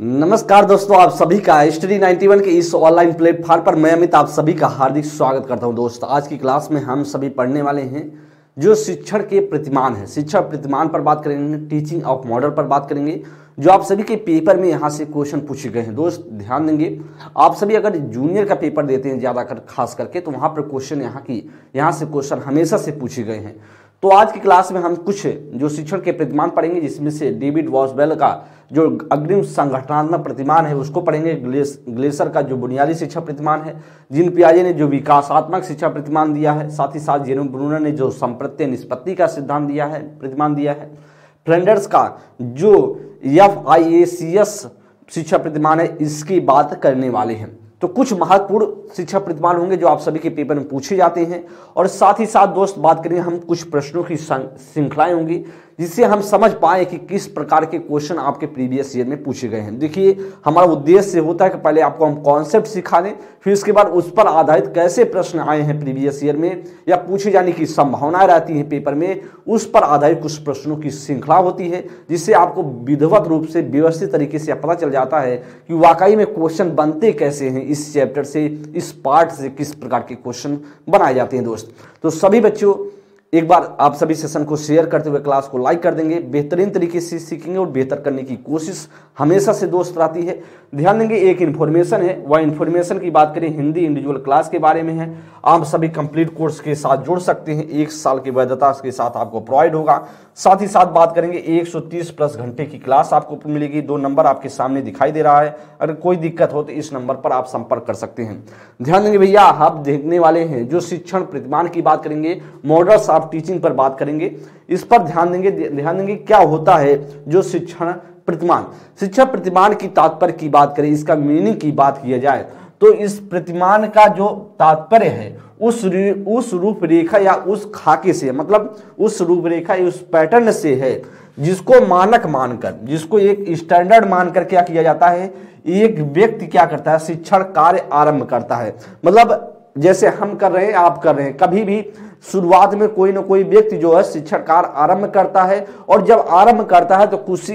नमस्कार दोस्तों, आप सभी का स्टडी 91 के इस ऑनलाइन प्लेटफॉर्म पर मैं अमित, आप सभी का हार्दिक स्वागत करता हूँ दोस्त। आज की क्लास में हम सभी पढ़ने वाले हैं जो शिक्षण के प्रतिमान है। शिक्षण प्रतिमान पर बात करेंगे टीचिंग ऑफ़ मॉडल पर बात करेंगे, जो आप सभी के पेपर में यहाँ से क्वेश्चन पूछे गए हैं। दोस्त, ध्यान देंगे, आप सभी अगर जूनियर का पेपर देते हैं ज़्यादा कर खास करके तो वहाँ पर क्वेश्चन यहाँ की, यहाँ से क्वेश्चन हमेशा से पूछे गए हैं। तो आज की क्लास में हम कुछ जो शिक्षण के प्रतिमान पढ़ेंगे, जिसमें से डेविड वॉसबेल का जो अग्रिम संगठनात्मक प्रतिमान है, उसको पढ़ेंगे। ग्लेसर का जो बुनियादी शिक्षा प्रतिमान है, जिन पियाजे ने जो विकासात्मक शिक्षा प्रतिमान दिया है, साथ ही साथ जेरोम ब्रूनर ने जो संप्रत्य निष्पत्ति का सिद्धांत दिया है, प्रतिमान दिया है। फ्रेंडर्स का जो F I A C S शिक्षा प्रतिमान है, इसकी बात करने वाले हैं। तो कुछ महत्वपूर्ण शिक्षा प्रतिमान होंगे जो आप सभी के पेपर में पूछे जाते हैं। और साथ ही साथ दोस्त, बात करेंगे हम कुछ प्रश्नों की श्रृंखलाएँ होंगी। जिससे हम समझ पाए कि किस प्रकार के क्वेश्चन आपके प्रीवियस ईयर में पूछे गए हैं। देखिए, हमारा उद्देश्य होता है कि पहले आपको हम कॉन्सेप्ट सिखा दें फिर उसके बाद उस पर आधारित कैसे प्रश्न आए हैं प्रीवियस ईयर में, या पूछे जाने की संभावनाएँ रहती हैं पेपर में, उस पर आधारित कुछ प्रश्नों की श्रृंखला होती है, जिससे आपको विधिवत रूप से, व्यवस्थित तरीके से पता चल जाता है कि वाकई में क्वेश्चन बनते कैसे हैं, इस चैप्टर से, इस पार्ट से किस प्रकार के क्वेश्चन बनाए जाते हैं दोस्त। तो सभी बच्चों एक बार आप सभी सेशन को शेयर करते हुए क्लास को लाइक कर देंगे, बेहतरीन तरीके से सीखेंगे और बेहतर करने की कोशिश हमेशा से दोस्त रहती है। ध्यान देंगे, एक इन्फॉर्मेशन है, वह इन्फॉर्मेशन की बात करें, हिंदी इंडिविजुअल क्लास के बारे में है। आप सभी कंप्लीट कोर्स के साथ जुड़ सकते हैं, एक साल की वैधता के साथ आपको प्रोवाइड होगा। साथ ही साथ बात करेंगे 130 प्लस घंटे की क्लास आपको मिलेगी। दो नंबर आपके सामने दिखाई दे रहा है। अगर कोई दिक्कत हो तो इस नंबर पर आप संपर्क कर सकते हैं। ध्यान देंगे भैया, आप देखने वाले हैं, जो शिक्षण प्रतिमान की बात करेंगे मॉडल्स ऑफ़ टीचिंग पर बात करेंगे, इस पर ध्यान देंगे ध्यान देंगे क्या होता है जो शिक्षण प्रतिमान। शिक्षा प्रतिमान की तात्पर्य की बात करें, इसका मीनिंग की बात किया जाए तो इस प्रतिमान का जो तात्पर्य है, उस उस रूपरेखा या उस खाके से मतलब उस रूपरेखा या उस पैटर्न से है, जिसको मानक मानकर, जिसको एक स्टैंडर्ड मानकर क्या किया जाता है, एक व्यक्ति क्या करता है, शिक्षण कार्य आरंभ करता है। मतलब जैसे हम कर रहे हैं, आप कर रहे हैं, कभी भी शुरुआत में कोई ना कोई व्यक्ति जो है शिक्षण कार्य आरंभ करता है और जब आरंभ करता है तो कुछ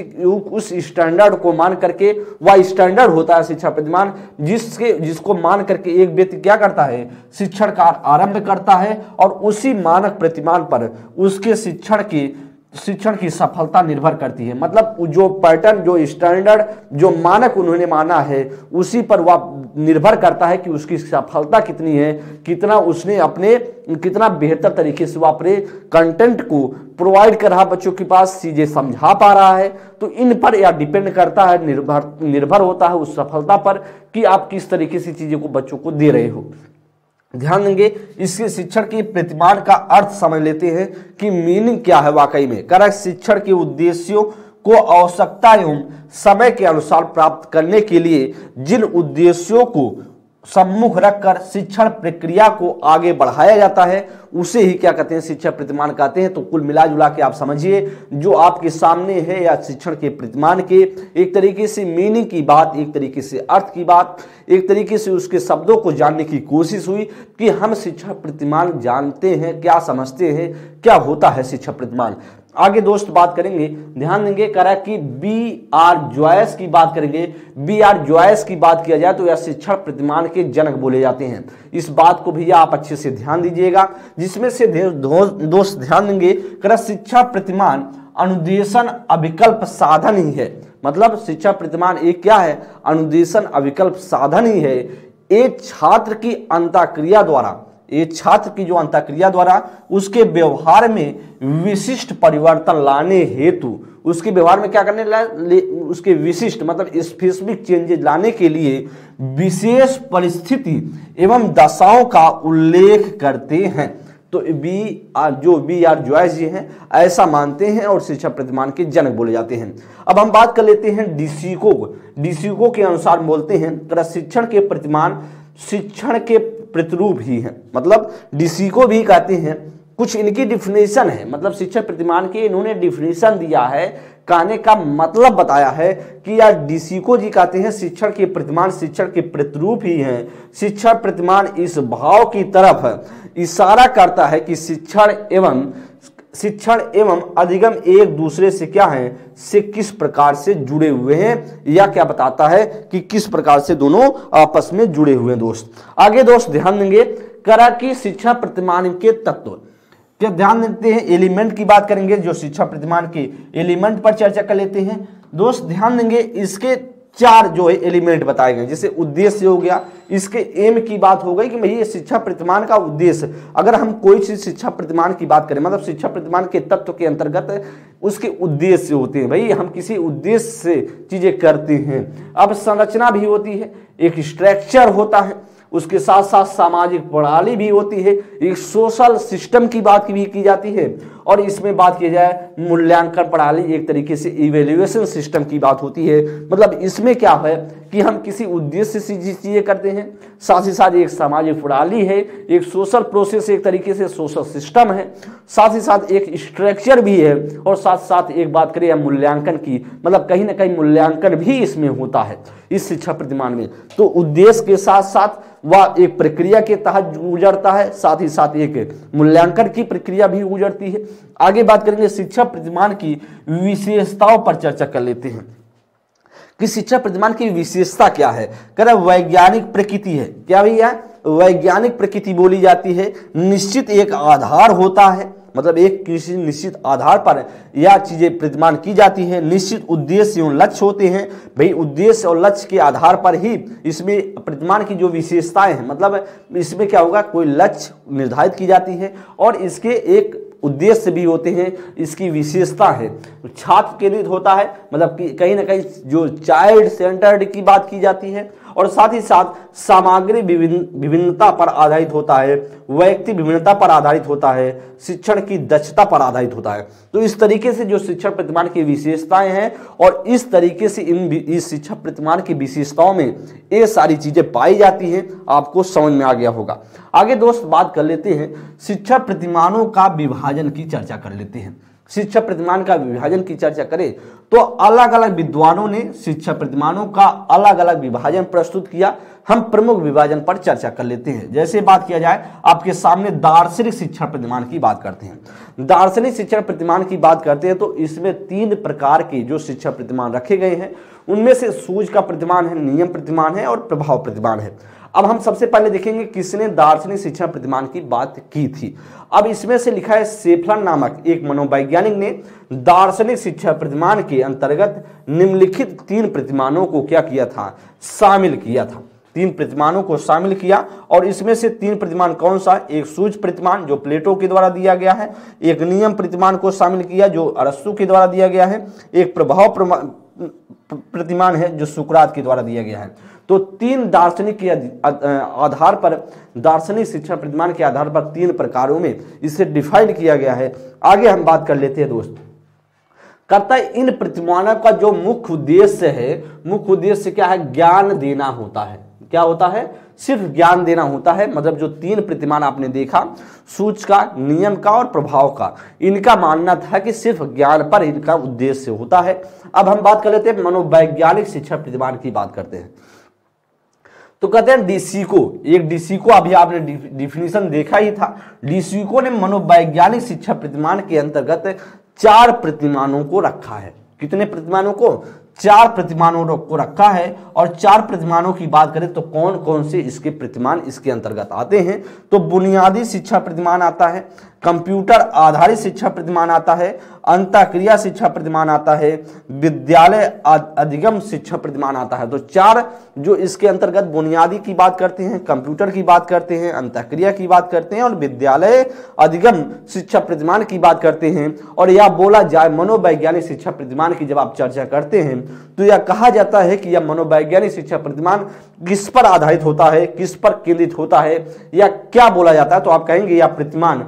उस स्टैंडर्ड को मान करके, वह स्टैंडर्ड होता है शिक्षा प्रतिमान जिसके, जिसको मान करके एक व्यक्ति क्या करता है? शिक्षण कार्य आरंभ करता है और उसी मानक प्रतिमान पर उसके शिक्षण की शिक्षण की सफलता निर्भर करती है। मतलब जो पैटर्न, जो स्टैंडर्ड जो मानक उन्होंने माना है, उसी पर वह निर्भर करता है कि उसकी सफलता कितनी है, कितना उसने अपने, कितना बेहतर तरीके से वह अपने कंटेंट को प्रोवाइड कर रहा बच्चों के पास, चीज़ें समझा पा रहा है। तो इन पर यह डिपेंड करता है, निर्भर निर्भर होता है उस सफलता पर कि आप किस तरीके से चीज़ें को बच्चों को दे रहे हो। ध्यान देंगे इसके शिक्षण की प्रतिमान का अर्थ समझ लेते हैं कि मीनिंग क्या है वाकई में। कर शिक्षण के उद्देश्यों को आवश्यकता एवं समय के अनुसार प्राप्त करने के लिए जिन उद्देश्यों को सम्मुख रखकर शिक्षण प्रक्रिया को आगे बढ़ाया जाता है। उसे ही क्या कहते हैं? शिक्षा प्रतिमान कहते हैं। तो कुल मिला जुला के आप समझिए, जो आपके सामने है या शिक्षण के प्रतिमान के, एक तरीके से मीनिंग की बात, एक तरीके से अर्थ की बात, एक तरीके से उसके शब्दों को जानने की कोशिश हुई कि हम शिक्षा प्रतिमान जानते हैं, क्या समझते हैं, क्या होता है शिक्षा प्रतिमान। आगे दोस्त बात करेंगे। ध्यान देंगे करा कि बी आर जॉयस की बात करेंगे। बी आर जॉयस की बात किया जाए तो यह शिक्षण प्रतिमान के जनक बोले जाते हैं। इस बात को भी आप अच्छे से ध्यान दीजिएगा। जिसमें से दोस्त ध्यान देंगे करा शिक्षा प्रतिमान अनुदेशन अविकल्प साधन ही है। मतलब शिक्षा प्रतिमान एक क्या है? अनुदेशन अविकल्प साधन ही है। एक छात्र की अंताक्रिया द्वारा ये छात्र की जो अंतक्रिया द्वारा उसके व्यवहार में विशिष्ट परिवर्तन लाने हेतु, उसके व्यवहार में क्या करने उसके विशिष्ट मतलब स्पेसिफिक चेंजेस लाने के लिए विशेष परिस्थिति एवं दशाओं का उल्लेख करते हैं। तो बी आर जो बी आर जॉयस जी हैं, ऐसा मानते हैं और शिक्षा प्रतिमान के जनक बोले जाते हैं। अब हम बात कर लेते हैं डिसिको डिसिको के। अनुसार बोलते हैं प्रशिक्षण के प्रतिमान, शिक्षण के प्रतिरूप ही है। मतलब डीसी को भी कहते हैं, कुछ इनकी डिफिनेशन है। मतलब शिक्षक प्रतिमान की इन्होंने डिफिनेशन दिया है, कहने का मतलब बताया है कि यार डीसीको जी कहते हैं शिक्षण के प्रतिमान, शिक्षण के प्रतिरूप ही हैं। शिक्षण प्रतिमान इस भाव की तरफ़ इशारा करता है कि शिक्षण एवं शिक्षण एवं अधिगम एक दूसरे से क्या है? से किस प्रकार से जुड़े हुए हैं? या क्या बताता है कि किस प्रकार से दोनों आपस में जुड़े हुए हैं दोस्त? आगे दोस्त ध्यान देंगे। करा की शिक्षा प्रतिमान के तत्व। क्या ध्यान देते हैं? एलिमेंट की बात करेंगे, जो शिक्षा प्रतिमान के एलिमेंट पर चर्चा कर लेते हैं। दोस्त ध्यान देंगे, इसके चार जो है एलिमेंट बताए गए जैसे उद्देश्य हो गया, इसके एम की बात हो गई कि भाई ये शिक्षा प्रतिमान का उद्देश्य। अगर हम कोई चीज़ शिक्षा प्रतिमान की बात करें मतलब शिक्षा प्रतिमान के तत्व के अंतर्गत उसके उद्देश्य होते हैं। भाई हम किसी उद्देश्य से चीज़ें करते हैं। अब संरचना भी होती है, एक स्ट्रक्चर होता है। उसके साथ साथ सामाजिक प्रणाली भी होती है, एक सोशल सिस्टम की बात भी की जाती है। और इसमें बात की जाए, मूल्यांकन प्रणाली एक तरीके से इवेल्युएशन सिस्टम की बात होती है। मतलब इसमें क्या है कि हम किसी उद्देश्य से जिस चीज़ें करते हैं, साथ ही साथ एक सामाजिक प्रणाली है, एक सोशल प्रोसेस एक तरीके से सोशल सिस्टम है, साथ ही साथ एक स्ट्रक्चर भी है, और साथ साथ एक बात करें मूल्यांकन की। मतलब कहीं ना कहीं मूल्यांकन भी इसमें होता है, इस शिक्षा प्रतिमान में। तो उद्देश्य के साथ साथ वह एक प्रक्रिया के तहत गुजरता है, साथ ही साथ एक मूल्यांकन की प्रक्रिया भी गुजरती है। आगे बात करेंगे शिक्षा प्रतिमान की विशेषताओं पर चर्चा कर लेते हैं। कि शिक्षा प्रतिमान की विशेषता क्या है? कह वैज्ञानिक प्रकृति है। क्या भैया? वैज्ञानिक प्रकृति बोली जाती है, निश्चित एक आधार होता है। मतलब एक किसी निश्चित आधार पर यह चीज़ें प्रतिमान की जाती हैं, निश्चित उद्देश्य एवं लक्ष्य होते हैं। भाई, उद्देश्य और लक्ष्य के आधार पर ही इसमें प्रतिमान की जो विशेषताएँ हैं मतलब इसमें क्या होगा, कोई लक्ष्य निर्धारित की जाती है और इसके एक उद्देश्य भी होते हैं, इसकी विशेषता है। छात्र केंद्रित होता है मतलब कि कहीं ना कहीं जो चाइल्ड सेंटर्ड की बात की जाती है, और साथ ही साथ सामग्री विभिन्नता पर आधारित होता है, व्यक्ति विभिन्नता पर आधारित होता है, शिक्षण की दक्षता पर आधारित होता है। तो इस तरीके से जो शिक्षण प्रतिमान की विशेषताएँ हैं, और इस तरीके से इन इस शिक्षा प्रतिमान की विशेषताओं में ये सारी चीज़ें पाई जाती हैं, आपको समझ में आ गया होगा। आगे दोस्त बात कर लेते हैं। शिक्षा प्रतिमानों का विभाजन की चर्चा कर लेते हैं। शिक्षा प्रतिमान का विभाजन की चर्चा करें तो अलग अलग विद्वानों ने शिक्षा प्रतिमानों का अलग अलग विभाजन प्रस्तुत किया। हम प्रमुख विभाजन पर चर्चा कर लेते हैं। जैसे बात किया जाए, आपके सामने दार्शनिक शिक्षा प्रतिमान की बात करते हैं। दार्शनिक शिक्षा प्रतिमान की बात करते हैं तो इसमें तीन प्रकार के जो शिक्षा प्रतिमान रखे गए हैं। उनमें से सूझ का प्रतिमान है, नियम प्रतिमान है और प्रभाव प्रतिमान है। अब हम सबसे पहले देखेंगे किसने दार्शनिक शिक्षा प्रतिमान की बात की थी। अब इसमें से लिखा है सेफलन नामक एक मनोवैज्ञानिक ने दार्शनिक शिक्षा प्रतिमान के अंतर्गत निम्नलिखित तीन प्रतिमानों को क्या किया था? शामिल किया था। तीन प्रतिमानों को शामिल किया और इसमें से तीन प्रतिमान कौन सा? एक सूझ प्रतिमान जो प्लेटो के द्वारा दिया गया है। एक नियम प्रतिमान को शामिल किया, जो अरस्तु के द्वारा दिया गया है। एक प्रभाव प्रतिमान है, जो सुकरात के द्वारा दिया गया है। तो तीन दार्शनिक के आधार पर, दार्शनिक शिक्षण प्रतिमान के आधार पर तीन प्रकारों में इसे डिफाइंड किया गया है। आगे हम बात कर लेते हैं दोस्त। करता है इन प्रतिमानों का जो मुख्य उद्देश्य है, मुख्य उद्देश्य क्या है? ज्ञान देना होता है। क्या होता है? सिर्फ़ ज्ञान देना होता है मतलब जो तीन प्रतिमान आपने देखा, सूच का, नियम का और प्रभाव का। इनका मानना था कि सिर्फ़ ज्ञान पर इनका उद्देश्य होता है। अब हम बात कर लेते हैं मनोवैज्ञानिक शिक्षा प्रतिमान की बात करते हैं। तो कहते हैं डीसीको एक डीसीको अभी आपने डिफिनीशन देखा ही था। डीसीको ने मनोवैज्ञानिक शिक्षा प्रतिमान के अंतर्गत चार प्रतिमानों को रखा है। कितने प्रतिमानों को? चार प्रतिमानों को रखा है। और चार प्रतिमानों की बात करें तो कौन कौन से इसके प्रतिमान इसके अंतर्गत आते हैं? तो बुनियादी शिक्षा प्रतिमान आता है। कंप्यूटर आधारित शिक्षा प्रतिमान आता है, अंतक्रिया शिक्षा प्रतिमान आता है, विद्यालय अधिगम शिक्षा प्रतिमान आता है। तो चार जो इसके अंतर्गत बुनियादी की बात करते हैं, कंप्यूटर की बात करते हैं, अंतक्रिया की बात करते हैं और विद्यालय अधिगम शिक्षा प्रतिमान की बात करते हैं। और यह बोला जाए मनोवैज्ञानिक शिक्षा प्रतिमान की जब आप चर्चा करते हैं तो यह कहा जाता है कि यह मनोवैज्ञानिक शिक्षा प्रतिमान किस पर आधारित होता है, किस पर केंद्रित होता है, या क्या बोला जाता है तो आप कहेंगे यह प्रतिमान।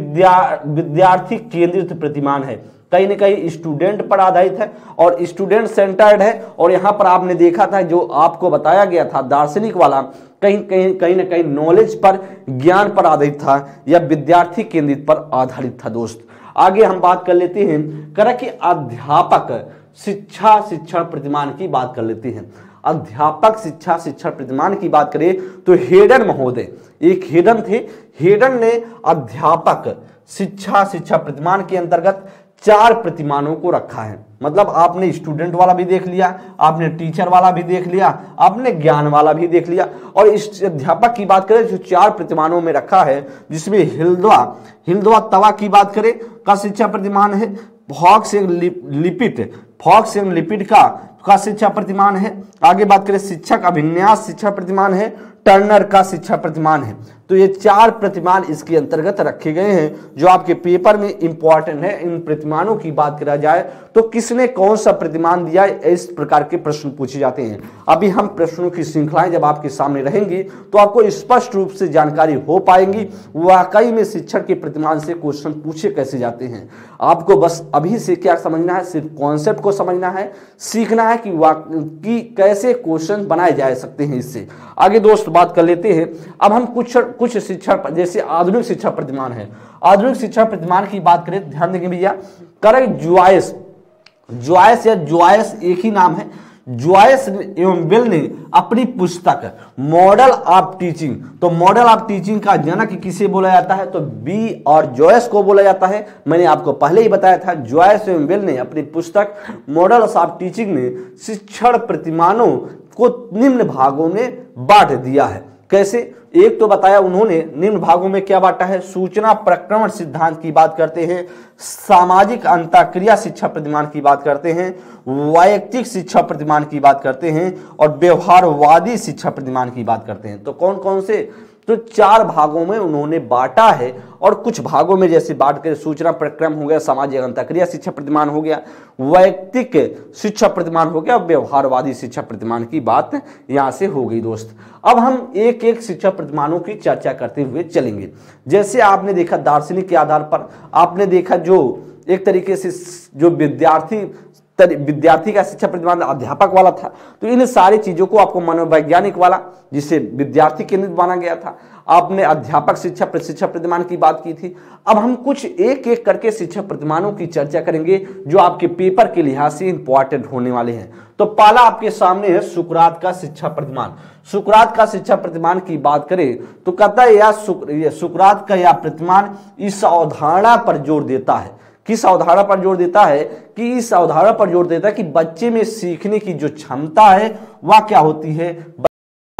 विद्या, विद्यार्थी केंद्रित प्रतिमान है। कहीं ना कहीं स्टूडेंट पर आधारित है और स्टूडेंट सेंटर्ड है और यहाँ पर आपने देखा था जो आपको बताया गया था, दार्शनिक वाला, कहीं कहीं कहीं ना कहीं नॉलेज पर, ज्ञान पर आधारित था या विद्यार्थी केंद्रित पर आधारित था दोस्त। आगे हम बात कर लेते हैं, करें कि अध्यापक शिक्षा, शिक्षण प्रतिमान की बात कर लेते हैं। अध्यापक शिक्षा शिक्षण प्रतिमान की बात करें तो हेडन महोदय, एक हेडन थे। हेडन ने अध्यापक शिक्षा शिक्षा प्रतिमान के अंतर्गत चार प्रतिमानों को रखा है। मतलब आपने स्टूडेंट वाला भी देख लिया, आपने टीचर वाला भी देख लिया, आपने ज्ञान वाला भी देख लिया। और इस अध्यापक की बात करें जो चार प्रतिमानों में रखा है, जिसमें हिल्दवा हिल्दवा तवा की बात करें, का शिक्षा प्रतिमान है। फॉक्स लिपिट फॉक्स एवं लिपिड का का शिक्षा प्रतिमान है। आगे बात करें, शिक्षक अभिन्यास शिक्षा प्रतिमान है, टर्नर का शिक्षा प्रतिमान है। तो ये चार प्रतिमान इसके अंतर्गत रखे गए हैं जो आपके पेपर में इंपॉर्टेंट है इन प्रतिमानों की बात करा जाए तो किसने कौन सा प्रतिमान दिया इस प्रकार के प्रश्न पूछे जाते हैं। अभी हम प्रश्नों की श्रृंखलाएँ जब आपके सामने रहेंगी तो आपको स्पष्ट रूप से जानकारी हो पाएँगी वाकई में शिक्षक के प्रतिमान से क्वेश्चन पूछे कैसे जाते हैं। आपको बस अभी से क्या समझना है सिर्फ़ कॉन्सेप्ट को समझना है सीखना है कि, कि कैसे क्वेश्चन बनाए जा सकते हैं इससे। आगे दोस्त बात कर लेते हैं। अब हम कुछ कुछ शिक्षा जैसे आधुनिक शिक्षा प्रतिमान है। आधुनिक शिक्षा प्रतिमान की बात करें, ध्यान देंगे भैया, करें ज्वाइस ज्वाइस या ज्वाइस एक ही नाम है। ज्वाइस एवं बिल ने अपनी पुस्तक, मॉडल ऑफ़ टीचिंग तो मॉडल ऑफ़ टीचिंग का जनक किसे बोला जाता है? तो बी और जॉयस को बोला जाता है। मैंने आपको पहले ही बताया था जॉयस एवं बिल ने अपनी पुस्तक, मॉडल ऑफ़ टीचिंग में शिक्षण प्रतिमानों को निम्न भागों में बांट दिया है। कैसे? एक तो बताया उन्होंने, निम्न भागों में क्या बांटा है? सूचना प्रक्रमण सिद्धांत की बात करते हैं, सामाजिक अंतक्रिया शिक्षा प्रतिमान की बात करते हैं, वैयक्तिक शिक्षा प्रतिमान की बात करते हैं, और व्यवहारवादी शिक्षा प्रतिमान की बात करते हैं। तो कौन कौन से? तो चार भागों में उन्होंने बांटा है और कुछ भागों में जैसे बांट कर सूचना प्रक्रम हो गया, सामाजिक अंतक्रिया शिक्षा प्रतिमान हो गया, वैयक्तिक शिक्षा प्रतिमान हो गया, व्यवहारवादी शिक्षा प्रतिमान की बात यहाँ से हो गई दोस्त। अब हम एक एक शिक्षा प्रतिमानों की चर्चा करते हुए चलेंगे। जैसे आपने देखा दार्शनिक के आधार पर, आपने देखा जो एक तरीके से, जो विद्यार्थी विद्यार्थी का शिक्षा प्रतिमान अध्यापक वाला था। तो इन सारी चीज़ों को आपको मनोवैज्ञानिक वाला, जिसे विद्यार्थी केंद्रित माना गया था, आपने अध्यापक शिक्षा प्रशिक्षा प्रतिमान की बात की थी। अब हम कुछ एक एक करके शिक्षा प्रतिमानों की चर्चा करेंगे, जो आपके पेपर के लिहाज से इंपॉर्टेंट होने वाले हैं। तो पहला आपके सामने है सुकरात का शिक्षा प्रतिमान। सुकरात का शिक्षा प्रतिमान की बात करें तो कहता है या सुकरात का यह प्रतिमान इस अवधारणा पर ज़ोर देता है। किस अवधारणा पर ज़ोर देता है? कि इस अवधारणा पर ज़ोर देता है कि बच्चे में सीखने की जो क्षमता है, वह क्या होती है?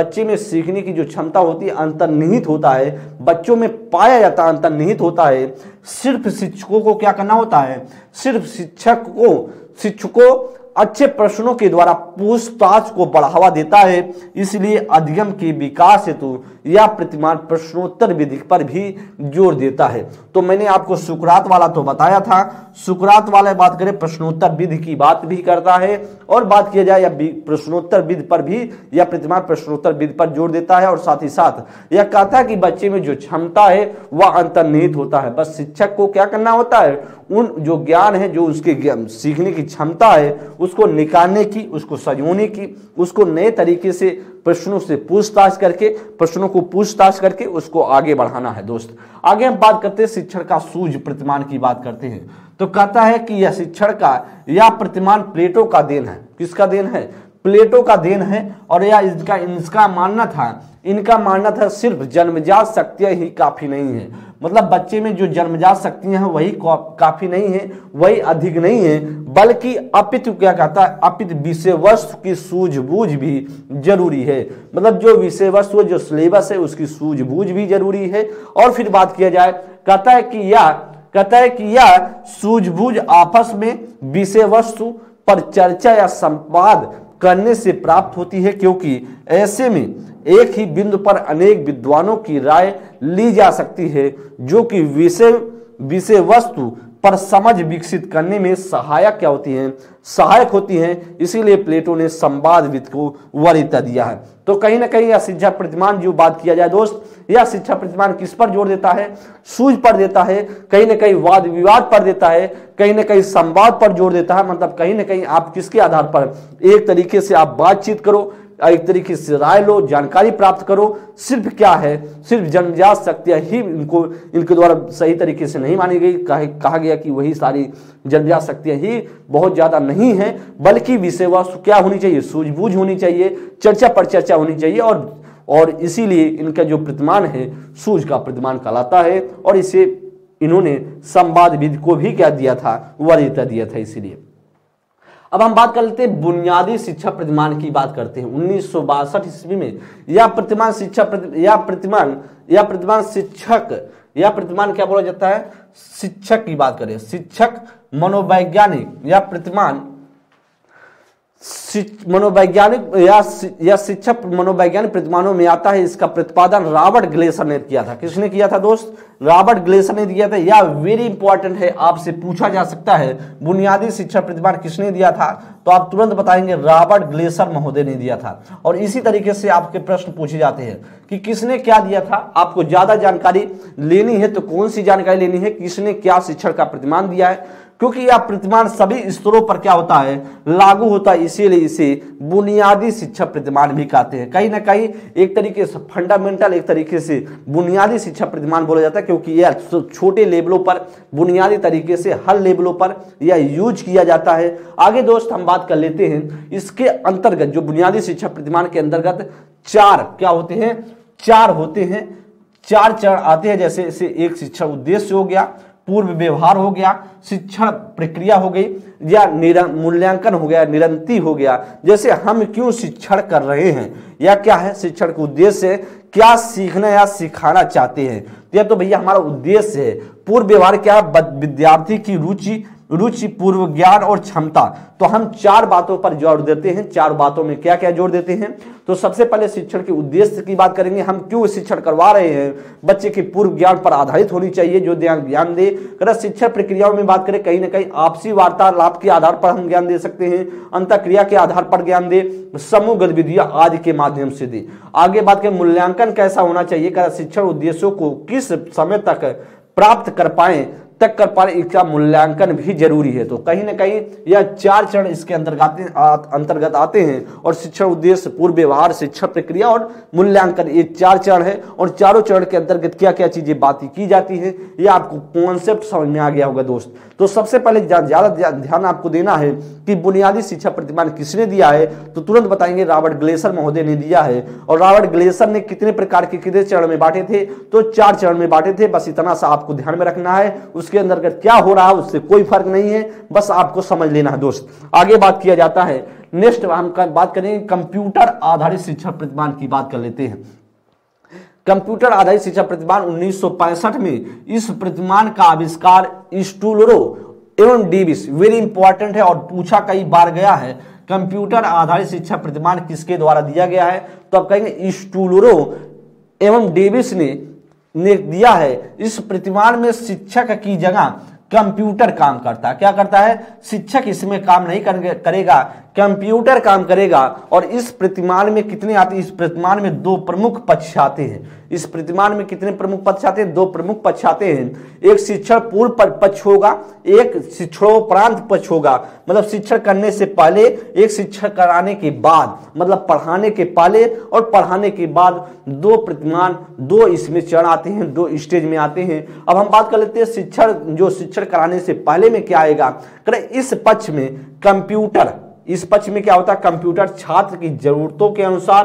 बच्चे में सीखने की जो क्षमता होती है, अंतर्निहित होता है। बच्चों में पाया जाता है, अंतर्निहित होता है। सिर्फ़ शिक्षकों को क्या करना होता है? सिर्फ़ शिक्षक को, शिक्षकों अच्छे प्रश्नों के द्वारा पूछताछ को बढ़ावा देता है। इसलिए अधिगम के विकास हेतु यह प्रतिमान प्रश्नोत्तर विधि पर भी ज़ोर देता है। तो मैंने आपको सुकरात वाला तो बताया था। सुकरात वाला बात करें, प्रश्नोत्तर विधि की बात भी करता है और बात किया जाए या प्रश्नोत्तर विधि पर भी यह प्रतिमान प्रश्नोत्तर विधि पर ज़ोर देता है और साथ ही साथ यह कहता है कि बच्चे में जो क्षमता है, वह अंतर्निहित होता है। बस शिक्षक को क्या करना होता है? उन जो ज्ञान है, जो उसके सीखने की क्षमता है, उसको निकालने की, उसको सजोने की, उसको नए तरीके से प्रश्नों से पूछताछ करके, प्रश्नों को पूछताछ करके उसको आगे बढ़ाना है, दोस्त। आगे हम बात करते हैं शिक्षण का सूझ, प्रतिमान की बात करते हैं। तो कहता है कि यह शिक्षण का यह प्रतिमान प्लेटो का देन है। किसका देन है? प्लेटो का देन है और यह इसका इनका मानना था। इनका मानना था सिर्फ़ जन्मजात शक्तियाँ ही काफ़ी नहीं है। मतलब बच्चे में जो जन्मजात शक्तियाँ हैं, वही काफ़ी नहीं है, वही अधिक नहीं है, बल्कि अपित क्या कहता है, अपित विषय वस्तु की सूझबूझ भी ज़रूरी है। मतलब जो विषय वस्तु जो सिलेबस है, उसकी सूझबूझ भी ज़रूरी है। और फिर बात किया जाए, कहता है कि यह कहता है कि यह सूझबूझ आपस में विषय वस्तु पर चर्चा या संवाद करने से प्राप्त होती है, क्योंकि ऐसे में एक ही बिंदु पर अनेक विद्वानों की राय ली जा सकती है, जो कि विषय विषय वस्तु पर समझ विकसित करने में सहायक क्या होती हैं? सहायक होती हैं। इसीलिए प्लेटो ने संवाद विद को वरिता दिया है। तो कहीं ना कहीं यह शिक्षा प्रतिमान जो बात किया जाए दोस्त, यह शिक्षा प्रतिमान किस पर ज़ोर देता है? सूझ पर देता है, कहीं ना कहीं वाद विवाद पर देता है, कहीं ना कहीं संवाद पर ज़ोर देता है। मतलब कहीं ना कहीं आप किसके आधार पर एक तरीके से आप बातचीत करो एक तरीके से राय लो, जानकारी प्राप्त करो, सिर्फ़ क्या है? सिर्फ़ जन्मजात शक्तियाँ ही इनको, इनके द्वारा सही तरीके से नहीं मानी गई। कहा गया कि वही सारी जन्मजात शक्तियाँ ही बहुत ज़्यादा नहीं हैं, बल्कि विषय वस्तु क्या होनी चाहिए? सूझबूझ होनी चाहिए, चर्चा पर चर्चा होनी चाहिए और और इसीलिए इनका जो प्रतिमान है, सूझ का प्रतिमान कहलाता है और इसे इन्होंने संवाद विधि को भी क्या दिया था? वरीयता दिया था इसीलिए। अब हम बात कर लेते हैं बुनियादी शिक्षा प्रतिमान की बात करते हैं। उन्नीस सौ बासठ ईस्वी में यह प्रतिमान शिक्षा प्रति, या प्रतिमान या प्रतिमान शिक्षक या प्रतिमान क्या बोला जाता है? शिक्षक की बात करें। शिक्षक मनोवैज्ञानिक या प्रतिमान मनोवैज्ञानिक या या शिक्षक मनोवैज्ञानिक प्रतिमानों में आता है, इसका प्रतिपादन रॉबर्ट ग्लेसर ने किया था। किसने किया था दोस्त? रॉबर्ट ग्लेसर ने दिया था। या वेरी इंपॉर्टेंट है, आपसे पूछा जा सकता है, बुनियादी शिक्षा प्रतिमान किसने दिया था? तो आप तुरंत बताएँगे, रॉबर्ट ग्लेसर महोदय ने दिया था। और इसी तरीके से आपके प्रश्न पूछे जाते हैं कि किसने क्या दिया था? आपको ज़्यादा जानकारी लेनी है तो कौन सी जानकारी लेनी है? किसने क्या शिक्षण का प्रतिमान दिया है? क्योंकि यह प्रतिमान सभी स्तरों पर क्या होता है? लागू होता है, इसीलिए इसे बुनियादी शिक्षा प्रतिमान भी कहते हैं। कहीं ना कहीं एक तरीके से फंडामेंटल एक तरीके से बुनियादी शिक्षा प्रतिमान बोला जाता है, क्योंकि यह छोटे लेवलों पर, बुनियादी तरीके से हर लेवलों पर यह यूज़ किया जाता है। आगे दोस्त, हम बात कर लेते हैं, इसके अंतर्गत जो बुनियादी शिक्षा प्रतिमान के अंतर्गत चार क्या होते हैं? चार होते हैं, चार चरण आते हैं। जैसे इसे एक शिक्षा उद्देश्य हो गया पूर्व व्यवहार हो गया, शिक्षण प्रक्रिया हो गई, या मूल्यांकन हो गया, निरंती हो गया। जैसे हम क्यों शिक्षण कर रहे हैं? या क्या है शिक्षण का उद्देश्य? क्या सीखना या सिखाना चाहते हैं? तो यह तो भैया हमारा उद्देश्य है। पूर्व व्यवहार क्या? विद्यार्थी की रुचि रुचि पूर्व ज्ञान और क्षमता। तो हम चार बातों पर ज़ोर देते हैं। चार बातों में क्या क्या ज़ोर देते हैं? तो सबसे पहले शिक्षण के उद्देश्य की बात करेंगे। हम क्यों शिक्षण करवा रहे हैं? बच्चे के पूर्व ज्ञान पर आधारित होनी चाहिए, जो ज्ञान दे। अगर शिक्षण प्रक्रियाओं में बात करें, कहीं ना कहीं आपसी वार्तालाप के आधार पर हम ज्ञान दे सकते हैं। अंत क्रिया के आधार पर ज्ञान दे। समूह गतिविधियाँ आदि के माध्यम से दे। आगे बात करें, मूल्यांकन कैसा होना चाहिए? शिक्षण उद्देश्यों को किस समय तक प्राप्त कर पाए? तक कर पा रहे इसका मूल्यांकन भी ज़रूरी है। तो कहीं ना कहीं यह चार चरण इसके अंतर्गत अंतर्गत आते हैं और शिक्षण उद्देश्य पूर्व व्यवहार शिक्षा प्रक्रिया और मूल्यांकन, ये चार चरण है और चारों चरण के अंतर्गत क्या क्या चीज़ें बातें की जाती है, ये आपको कॉन्सेप्ट समझ में आ गया होगा दोस्त। तो सबसे पहले ज़्यादा ध्यान आपको देना है कि बुनियादी शिक्षा प्रतिमान किसने दिया है तो तुरंत बताएँगे रॉबर्ट ग्लेसर महोदय ने दिया है। और रॉबर्ट ग्लेसर ने कितने प्रकार के कितने चरण में बांटे थे तो चार चरण में बांटे थे, बस इतना सा आपको ध्यान में रखना है। उस उसके अंदर क्या हो रहा है, उससे कोई फ़र्क नहीं है। बस आपको समझ लेना है, दोस्त। आगे बात किया जाता है। नेक्स्ट हम बात करेंगे, कंप्यूटर आधारित शिक्षा प्रतिमान की बात कर लेते हैं। कंप्यूटर आधारित शिक्षा प्रतिमान 1965 में इस प्रतिमान का आविष्कार स्टूलरो एवं डीविस वेरी इंपॉर्टेंट है और पूछा कई बार गया है, कंप्यूटर आधारित शिक्षा प्रतिमान किसके द्वारा दिया गया है? तो आप कहेंगे स्टूलरो एवं डेविस ने ने दिया है। इस प्रतिमान में शिक्षक की जगह कंप्यूटर काम करता है। क्या करता है? शिक्षक इसमें काम नहीं करेगा कंप्यूटर काम करेगा और इस प्रतिमान में कितने आते इस प्रतिमान में दो प्रमुख पक्ष आते हैं। इस प्रतिमान में कितने प्रमुख पक्ष आते हैं? दो प्रमुख पक्ष आते हैं। एक शिक्षण पूर्व पक्ष होगा, एक शिक्षणोपरांत पक्ष होगा। मतलब शिक्षण करने से पहले, एक शिक्षण कराने के बाद मतलब पढ़ाने के पहले और पढ़ाने के बाद दो प्रतिमान, दो इसमें चरण आते हैं, दो स्टेज में आते हैं। अब हम बात कर लेते हैं शिक्षण, जो शिक्षण कराने से पहले में क्या आएगा? इस पक्ष में कंप्यूटर, इस पक्ष में क्या होता है? कंप्यूटर छात्र की जरूरतों के अनुसार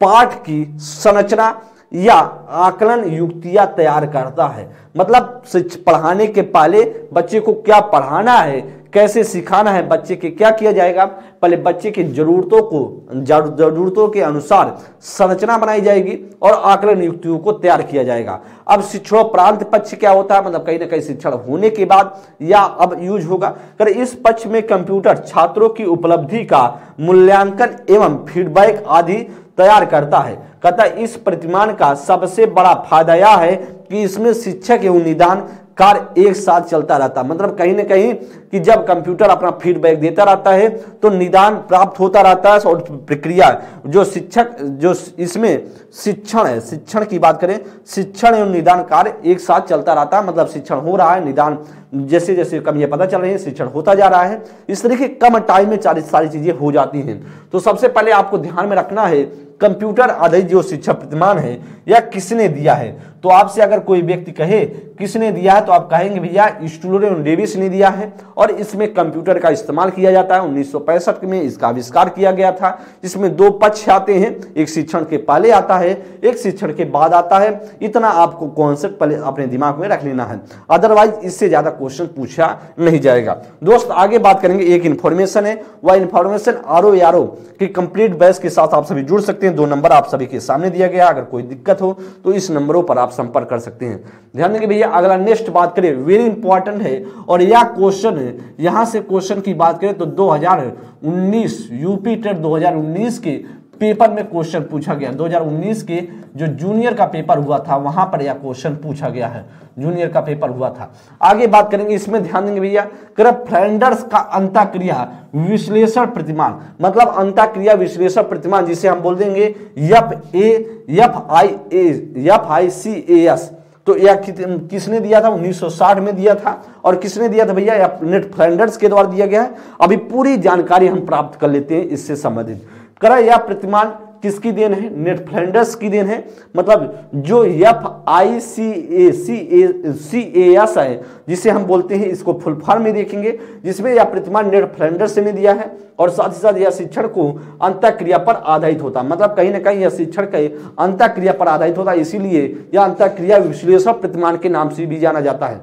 पाठ की संरचना या आकलन युक्तियाँ तैयार करता है। मतलब पढ़ाने के पहले बच्चे को क्या पढ़ाना है, कैसे सिखाना है, बच्चे के क्या किया जाएगा? पहले बच्चे की जरूरतों को जरूरतों के अनुसार संरचना बनाई जाएगी और आकलन युक्तियों को तैयार किया जाएगा। अब शिक्षण प्रांत पक्ष क्या होता है? मतलब कहीं ना कहीं शिक्षण होने के बाद या अब यूज़ होगा। अगर इस पक्ष में कंप्यूटर छात्रों की उपलब्धि का मूल्यांकन एवं फीडबैक आदि तैयार करता है कहता इस प्रतिमान का सबसे बड़ा फ़ायदा यह है कि इसमें शिक्षक एवं निदान कार्य एक साथ चलता रहता मतलब कहीं ना कहीं कि जब कंप्यूटर अपना फीडबैक देता रहता है तो निदान प्राप्त होता रहता है और प्रक्रिया जो शिक्षक, जो इसमें शिक्षण है, शिक्षण की बात करें, शिक्षण एवं निदान कार्य एक साथ चलता रहता है। मतलब शिक्षण हो रहा है, निदान जैसे जैसे कम ये पता चल रही है, शिक्षण होता जा रहा है। इस तरीके कम टाइम में सारी चीज़ें हो जाती हैं। तो सबसे पहले आपको ध्यान में रखना है कंप्यूटर आधारित जो शिक्षा प्रतिमान है, या किसने दिया है? तो आपसे अगर कोई व्यक्ति कहे, किसने दिया है? तो आप कहेंगे, भैया, स्टूडेंट डेविस ने दिया है। और इसमें कंप्यूटर का इस्तेमाल किया जाता है। उन्नीस सौ पैंसठ में इसका आविष्कार किया गया था, जिसमें दो पक्ष आते हैं। एक शिक्षण के पहले आता है, एक शिक्षण के बाद आता है। इतना आपको कॉन्सेप्ट पहले अपने दिमाग में रख लेना है। अदरवाइज़ इससे ज़्यादा क्वेश्चन पूछा नहीं जाएगा। दोस्त, आगे बात करेंगे। एक इन्फॉर्मेशन है। वह इन्फॉर्मेशन आर ओ की कंप्लीट बैच के साथ आप सभी जुड़ सकते हैं। दो नंबर आप सभी के सामने दिया गया, अगर कोई दिक्कत हो तो इस नंबरों पर आप संपर्क कर सकते हैं। ध्यान देंगे भैया, अगला नेक्स्ट बात करें वेरी इंपॉर्टेंट है, और यह क्वेश्चन है, यहाँ से क्वेश्चन की बात करें तो 2019 यूपी टेट 2019 के पेपर में क्वेश्चन पूछा गया। 2019 के जो जूनियर का पेपर हुआ था, वहाँ पर यह क्वेश्चन पूछा गया है। जूनियर का पेपर हुआ था। आगे बात करेंगे, इसमें ध्यान देंगे भैया फ्रेंडर्स का अंताक्रिया विश्लेषण प्रतिमान। मतलब अंताक्रिया विश्लेषण प्रतिमान, जिसे हम बोल देंगे F A F I A F I C A S तो यह किसने दिया था? 1960 में दिया था। और किसने दिया था भैया? नेट फ्रेंडर्स के द्वारा दिया गया है। अभी पूरी जानकारी हम प्राप्त कर लेते हैं इससे संबंधित। करा यह प्रतिमान किसकी देन है? नेट फ्रेंडर्स की देन है। मतलब जो F I C A C A C A S है, जिसे हम बोलते हैं, इसको फुल फॉर्म में देखेंगे, जिसमें यह प्रतिमान नेट फ्रेंडर्स ने दिया है और साथ ही साथ यह शिक्षण को अंत क्रिया पर आधारित होता मतलब कहीं ना कहीं यह शिक्षण के अंत क्रिया पर आधारित होता है, इसीलिए यह अंत क्रिया विश्लेषण प्रतिमान के नाम से भी जाना जाता है।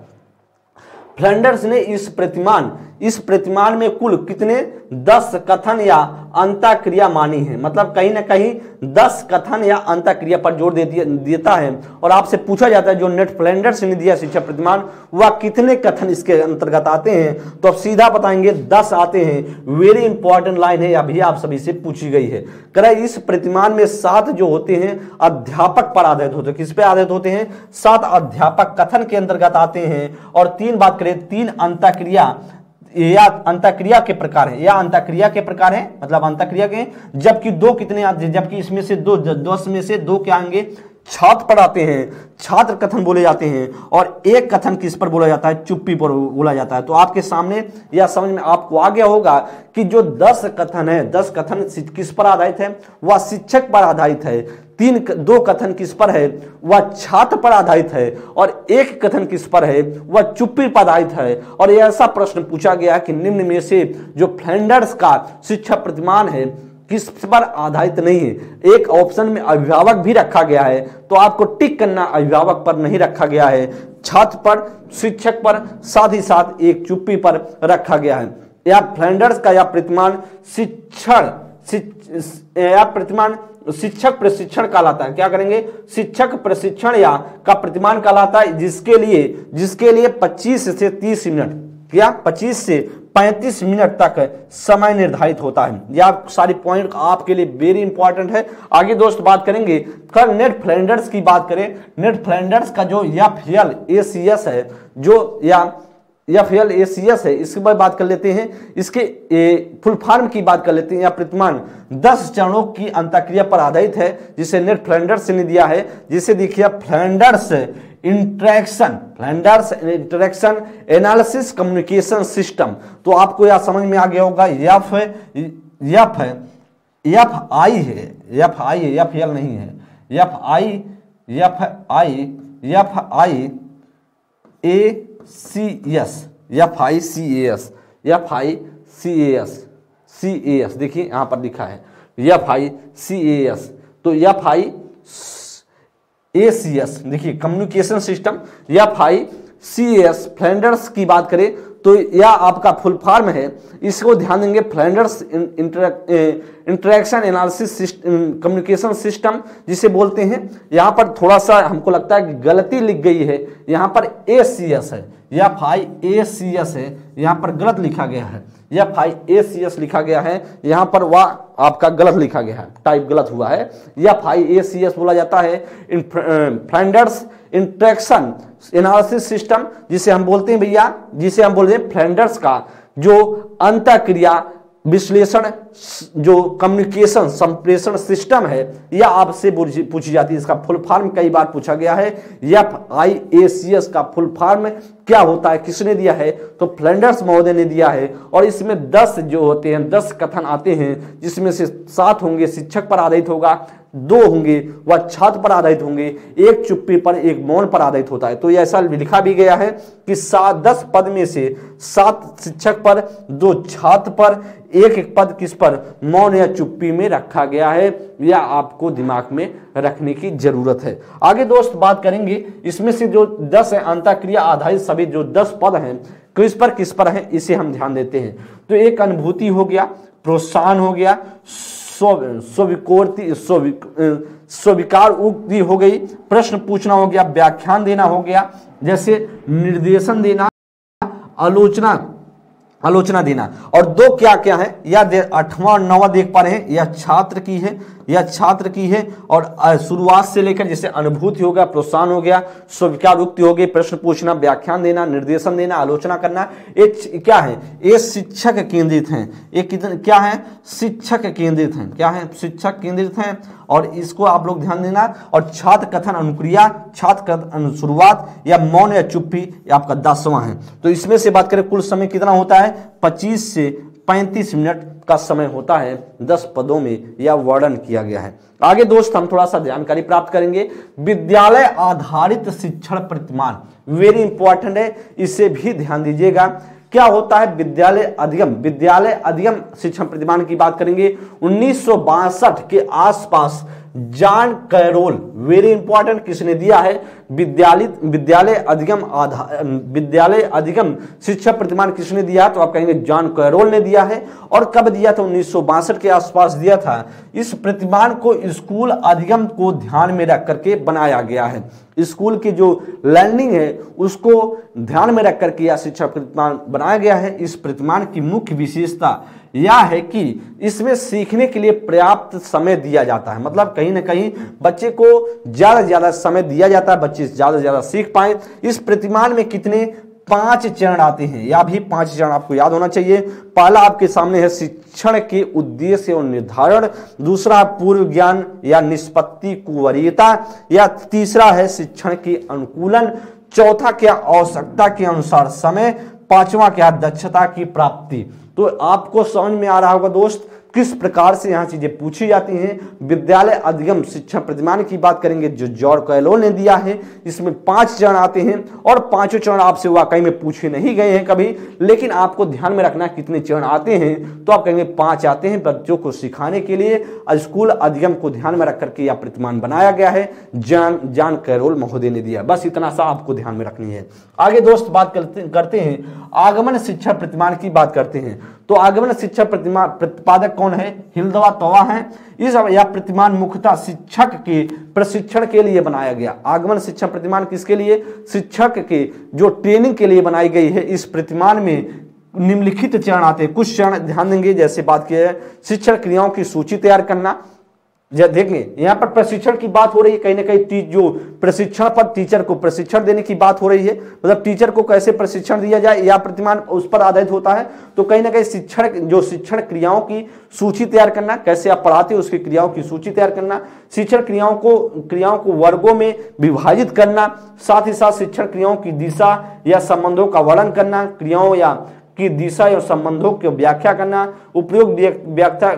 फ्लैंडर्स ने इस प्रतिमान इस प्रतिमान में कुल कितने दस कथन या अंताक्रिया मानी है? मतलब कहीं ना कहीं दस कथन या अंताक्रिया पर ज़ोर देता है। और आपसे पूछा जाता है, जो नेट फ्लैंडर्स ने दिया शिक्षा प्रतिमान, वह कितने कथन इसके अंतर्गत आते हैं? तो आप सीधा बताएँगे, दस आते हैं। वेरी इंपॉर्टेंट लाइन है, अभी आप सभी से पूछी गई है। कह इस प्रतिमान में सात जो होते हैं, अध्यापक पर आधारित होते हैं। किस पे आधारित होते हैं? सात अध्यापक कथन के अंतर्गत आते हैं। और तीन बात करें, तीन अंताक्रिया या अंतक्रिया के प्रकार है। या अंतक्रिया के प्रकार है मतलब अंतक्रिया के जबकि दो कितने जबकि इसमें से दो, दस में से दो क्या आएँगे छात्र पढ़ाते हैं, छात्र कथन बोले जाते हैं और एक कथन किस पर बोला जाता है, चुप्पी पर बोला जाता है। तो आपके सामने यह समझ में आपको आ गया होगा कि जो दस कथन है, दस कथन किस पर आधारित है? वह शिक्षक पर आधारित है, तीन दो कथन किस पर है? वह छात्र पर आधारित है और एक कथन किस पर है? वह चुप्पी पर आधारित है। और ऐसा प्रश्न पूछा गया कि निम्न में से जो फ्लैंडर्स का शिक्षा प्रतिमान है किस पर आधारित नहीं है। एक ऑप्शन में अभिभावक भी रखा गया है तो आपको टिक करना अभिभावक पर नहीं रखा गया है। छात्र पर, शिक्षक पर, साथ ही साथ एक चुप्पी पर रखा गया है। या फ्लैंडर्स का या प्रतिमान शिक्षण या प्रतिमान शिक्षक प्रशिक्षण कहलाता है। क्या करेंगे? शिक्षक प्रशिक्षण या का प्रतिमान कहलाता है, जिसके लिए जिसके लिए 25 से 30 मिनट। क्या 25 से 35 मिनट तक समय निर्धारित होता है। यह सारी पॉइंट आपके लिए वेरी इंपॉर्टेंट है। आगे दोस्त बात करेंगे। कल नेट फ्लैंडर्स की बात करें। नेट फ्लैंडर्स का जो F L A C S है जो या F L A C S है इसके बाद बात कर लेते हैं। इसके ए, फुल फॉर्म की बात कर लेते हैं। या प्रतिमान दस चरणों की अंतक्रिया पर आधारित है जिसे नेट फ्लैंडर्स ने दिया है। जिसे देखिए Flanders interaction Flanders interaction analysis communication system तो आपको यह समझ में आ गया होगा एफ़ है एफ़ आई है एफ़ आई है एफ़ एल नहीं है F I F I F I, A, C, S F I, C S F I, C S C S, देखिए यहाँ पर लिखा है एफ़ आई, सी एस तो F I A C S देखिए कम्युनिकेशन सिस्टम या फाइव सी एस फ्लैंडर्स की बात करें तो यह आपका फुल फॉर्म है। इसको ध्यान देंगे Flanders interaction analysis communication system जिसे बोलते हैं। यहाँ पर थोड़ा सा हमको लगता है कि गलती लिख गई है। यहाँ पर ए सी एस है। या फाई ए सी एस है। यहाँ पर गलत लिखा गया है। या फाई ए सी एस लिखा गया है। यहाँ पर वह आपका गलत लिखा गया है। टाइप गलत हुआ है। या फाई ए सी एस बोला जाता है। फ्रेंडर्स इंट्रैक्शन एनालिसिस सिस्टम जिसे हम बोलते हैं भैया, जिसे हम बोलते हैं फ्रेंडर्स का, जो अंत क्रिया विश्लेषण जो कम्युनिकेशन संप्रेषण सिस्टम है, यह आपसे पूछी जाती है। इसका फुल फॉर्म कई बार पूछा गया है। F I A C S का फुल फॉर्म क्या होता है? किसने दिया है? तो फ्लैंडर्स महोदय ने दिया है। और इसमें दस जो होते हैं, दस कथन आते हैं, जिसमें से सात होंगे, शिक्षक पर आधारित होगा, दो होंगे, वह छात्र पर आधारित होंगे, एक चुप्पी पर, एक मौन पर आधारित होता है। तो यह ऐसा लिखा भी गया है कि सात, दस पद में से सात शिक्षक पर, दो छात्र पर, एक एक पद किस पर मौन या चुप्पी में रखा गया है, या आपको दिमाग में रखने की ज़रूरत है। आगे दोस्त बात करेंगे, इसमें से जो दस है, अंतक्रिया आधारित सभी जो दस पद हैं, किस पर किस पर है, इसे हम ध्यान देते हैं। तो एक अनुभूति हो गया, प्रोत्साहन हो गया स्विकोर्ति स्वीकार उक्ति हो गई, प्रश्न पूछना हो गया, व्याख्यान देना हो गया, जैसे निर्देशन देना, आलोचना आलोचना देना। और दो क्या क्या है? या अठवा और नवा देख पा रहे हैं। यह छात्र की है। या छात्र की है और शुरुआत से लेकर जैसे अनुभूति हो गया, प्रोत्साहन हो गया स्वीकार उक्ति हो गई, प्रश्न पूछना, व्याख्यान देना, निर्देशन देना, आलोचना करना, ये क्या है? ये शिक्षक केंद्रित है। ये कितने, क्या है? शिक्षक केंद्रित है। क्या है? शिक्षक केंद्रित है और इसको आप लोग ध्यान देना। और छात्र कथन अनुक्रिया, छात्र शुरुआत या मौन या चुप्पी आपका दसवां है। तो इसमें से बात करें, कुल समय कितना होता है? पच्चीस से पैंतीस मिनट का समय होता है, दस पदों में यह वर्णन किया गया है। आगे दोस्त, हम थोड़ा सा जानकारी प्राप्त करेंगे। विद्यालय आधारित शिक्षण प्रतिमान वेरी इंपॉर्टेंट है, इसे भी ध्यान दीजिएगा। क्या होता है? विद्यालय अधिगम विद्यालय अधिगम शिक्षण प्रतिमान की बात करेंगे। उन्नीस सौ बासठ के आसपास जॉन कैरोल वेरी इंपॉर्टेंट किसने दिया है? विद्यालय विद्यालय अधिगम आधार विद्यालय अधिगम शिक्षा प्रतिमान किसने दिया तो आप कहेंगे जॉन कैरोल ने दिया है। और कब दिया था? उन्नीस के आसपास दिया था। इस प्रतिमान को स्कूल अधिगम को ध्यान में रख करके बनाया गया है। स्कूल की जो लर्निंग है, उसको ध्यान में रख करके यह शिक्षा प्रतिमान बनाया गया है। इस प्रतिमान की मुख्य विशेषता यह है कि इसमें सीखने के लिए पर्याप्त समय दिया जाता है। मतलब कहीं ना कहीं बच्चे को ज़्यादा से ज़्यादा समय दिया जाता है, बच्चे ज़्यादा से ज़्यादा सीख पाए। इस प्रतिमान में कितने पाँच चरण आते हैं, या भी पाँच चरण आपको याद होना चाहिए। पहला आपके सामने है शिक्षण के उद्देश्य और निर्धारण। दूसरा पूर्व ज्ञान या निष्पत्ति कुवरीयता। या तीसरा है शिक्षण के अनुकूलन। चौथा क्या? आवश्यकता के अनुसार समय। पांचवा क्या? दक्षता की प्राप्ति। तो आपको समझ में आ रहा होगा दोस्त किस प्रकार से यहाँ चीज़ें पूछी जाती हैं? विद्यालय अधिगम शिक्षा प्रतिमान की बात करेंगे, जो जॉर्ज कैलो ने दिया है इसमें पाँच चरण आते हैं, और पाँचों चरण आपसे वाकई में पूछे नहीं गए हैं कभी, लेकिन आपको ध्यान में रखना कितने चरण आते हैं तो आप कहेंगे पाँच आते हैं बच्चों को सिखाने के लिए स्कूल अधिगम को ध्यान में रख करके यह प्रतिमान बनाया गया है, जान जान कैरोल महोदय ने दिया। बस इतना सा आपको ध्यान में रखनी है। आगे दोस्त बात करते करते हैं, आगमन शिक्षा प्रतिमान की बात करते हैं। तो आगमन शिक्षा प्रतिमा, प्रतिपादक कौन है? हिलदवा तोवा है। इस यह प्रतिमान मुख्यतः शिक्षक के प्रशिक्षण के लिए बनाया गया। आगमन शिक्षा प्रतिमान किसके लिए? शिक्षक के, जो ट्रेनिंग के लिए बनाई गई है। इस प्रतिमान में निम्नलिखित चरण आते हैं। कुछ चरण ध्यान देंगे, जैसे बात किया है, शिक्षण क्रियाओं की सूची तैयार करना देखेंगे यहाँ पर प्रशिक्षण की बात हो रही है, कहीं ना कहीं जो प्रशिक्षण पर टीचर को प्रशिक्षण देने की बात हो रही है। मतलब टीचर को कैसे प्रशिक्षण दिया जाए, या प्रतिमान उस पर आधारित होता है तो कहीं ना कहीं शिक्षण, जो शिक्षण क्रियाओं की सूची तैयार करना, कैसे आप पढ़ाते हो, उसकी क्रियाओं की सूची तैयार करना, शिक्षण क्रियाओं को क्रियाओं को वर्गों में विभाजित करना, साथ ही साथ शिक्षण क्रियाओं की दिशा या संबंधों का वर्णन करना, क्रियाओं या की दिशा और संबंधों की व्याख्या करना, उपयोग व्याख्या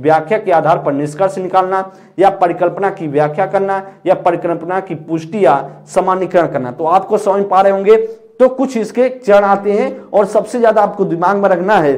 व्याख्या के आधार पर निष्कर्ष निकालना, या परिकल्पना की व्याख्या करना, या परिकल्पना की पुष्टि या सामान्यकरण करना। तो आपको समझ पा रहे होंगे। तो कुछ इसके चरण आते हैं और सबसे ज़्यादा आपको दिमाग में रखना है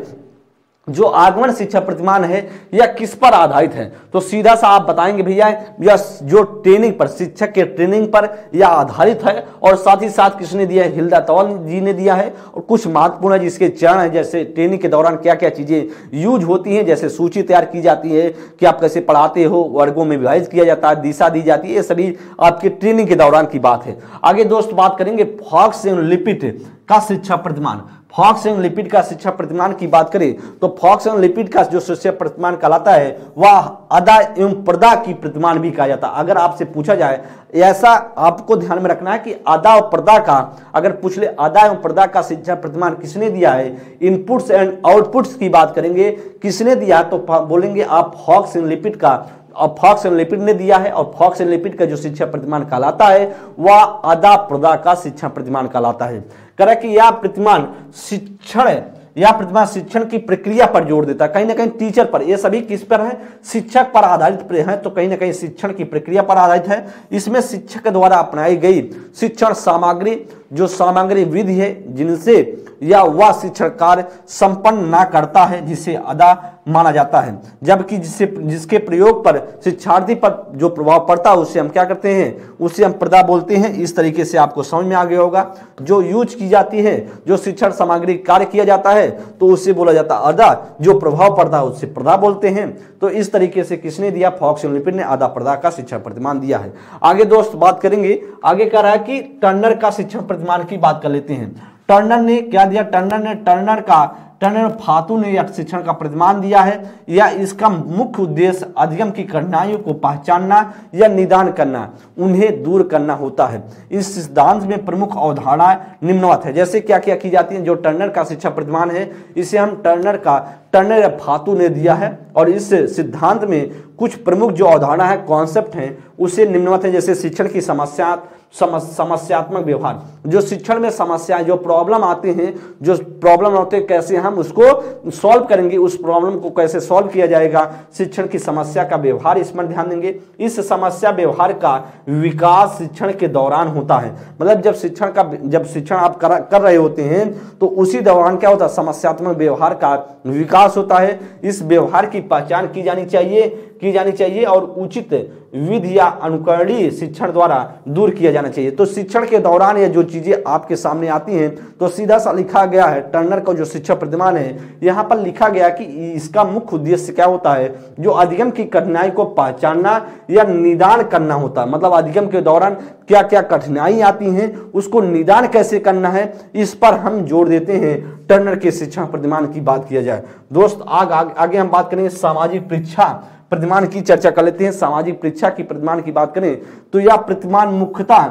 जो आगमन शिक्षा प्रतिमान है, यह किस पर आधारित है? तो सीधा सा आप बताएँगे भैया, यह जो ट्रेनिंग पर, शिक्षक के ट्रेनिंग पर यह आधारित है, और साथ ही साथ किसने दिया है? हिल्दा तौल जी ने दिया है, और कुछ महत्वपूर्ण है जिसके चरण है, जैसे ट्रेनिंग के दौरान क्या क्या चीज़ें यूज़ होती हैं, जैसे सूची तैयार की जाती है, कि आप कैसे पढ़ाते हो, वर्गों में विभाजित किया जाता है, दिशा दी जाती है, ये सभी आपके ट्रेनिंग के दौरान की बात है। आगे दोस्त बात करेंगे, फॉक्स लिपिट का शिक्षा प्रतिमान। फॉक्स एंड लिपिड का शिक्षा प्रतिमान की बात करें तो फॉक्स एंड लिपिड का जो शिक्षा प्रतिमान कहलाता है, वह अदा एवं प्रदा की प्रतिमान भी कहा जाता है। अगर आपसे पूछा जाए, ऐसा आपको ध्यान में रखना है कि अदा और प्रदा का, अगर पूछ ले, अदा एवं प्रदा का शिक्षा प्रतिमान किसने दिया है? इनपुट्स एंड आउटपुट्स की बात करेंगे। किसने दिया? तो बोलेंगे आप फॉक्स एंड लिपिड का और फॉक्स एंड लिपिड ने दिया है और फॉक्स एंड लिपिड का जो शिक्षा प्रतिमान कहलाता है, वह अदा प्रदा का शिक्षा प्रतिमान कहलाता है। करें कि यह प्रतिमान शिक्षण या प्रतिमान शिक्षण की प्रक्रिया पर ज़ोर देता है। कहीं ना कहीं टीचर पर, ये सभी किस पर है? शिक्षक पर आधारित है तो कहीं ना कहीं शिक्षण की प्रक्रिया पर आधारित है। इसमें शिक्षक द्वारा अपनाई गई शिक्षण सामग्री जो सामग्री विधि है, जिनसे या वह शिक्षण कार्य संपन्न ना करता है, जिसे अदा माना जाता है। जबकि जिससे जिसके प्रयोग पर शिक्षार्थी पर जो प्रभाव पड़ता है, उसे हम क्या करते हैं? उसे हम प्रदा बोलते हैं। इस तरीके से आपको समझ में आ गया होगा। जो यूज़ की जाती है, जो शिक्षण सामग्री कार्य किया जाता है तो उसे बोला जाता है अदा। जो प्रभाव पड़ता है उससे प्रदा बोलते हैं। तो इस तरीके से किसने दिया? फॉक्स ने अदा प्रदा का शिक्षण प्रतिमान दिया है। आगे दोस्त, बात करेंगे। आगे कह रहा है कि टर्नर का शिक्षण प्रतिमान की बात कर लेते हैं। टर्नर ने क्या दिया? टर्नर ने टर्नर का टर्नर फातू ने यह शिक्षण का प्रतिमान दिया है या इसका मुख्य उद्देश्य अधिगम की कठिनाइयों को पहचानना या निदान करना, उन्हें दूर करना होता है। इस सिद्धांत में प्रमुख अवधारणा निम्नवत है। जैसे क्या क्या की जाती है? जो टर्नर का शिक्षा प्रतिमान है, इसे हम टर्नर का टर्नर या फातू ने दिया है और इस सिद्धांत में कुछ प्रमुख जो अवधारणा है कॉन्सेप्ट है उसे निम्नवत है जैसे शिक्षण की समस्या समस्यात्मक व्यवहार। जो शिक्षण में समस्याएँ जो प्रॉब्लम आते हैं जो प्रॉब्लम होते हैं कैसे हम उसको सॉल्व करेंगे उस प्रॉब्लम को कैसे सॉल्व किया जाएगा शिक्षण की समस्या का व्यवहार इस पर ध्यान देंगे। इस समस्या व्यवहार का विकास शिक्षण के दौरान होता है। मतलब जब शिक्षण का जब शिक्षण आप कर, कर रहे होते हैं तो उसी दौरान क्या होता है? समस्यात्मक व्यवहार का विकास होता है। इस व्यवहार की पहचान की जानी चाहिए की जानी चाहिए और उचित विधि या अनुकरणीय शिक्षण द्वारा दूर किया जाना चाहिए। तो शिक्षण के दौरान ये जो चीज़ें आपके सामने आती हैं तो सीधा सा लिखा गया है टर्नर का जो शिक्षा प्रतिमान है यहाँ पर लिखा गया कि इसका मुख्य उद्देश्य क्या होता है? जो अधिगम की कठिनाई को पहचानना या निदान करना होता है। मतलब अधिगम के दौरान क्या क्या कठिनाई आती हैं उसको निदान कैसे करना है इस पर हम ज़ोर देते हैं। टर्नर के शिक्षा प्रतिमान की बात किया जाए। दोस्त आग, आग, आगे हम बात करेंगे सामाजिक परीक्षा प्रतिमान की चर्चा कर लेते हैं सामाजिक परीक्षा की प्रतिमान की बात करें तो यह प्रतिमान मुख्यतः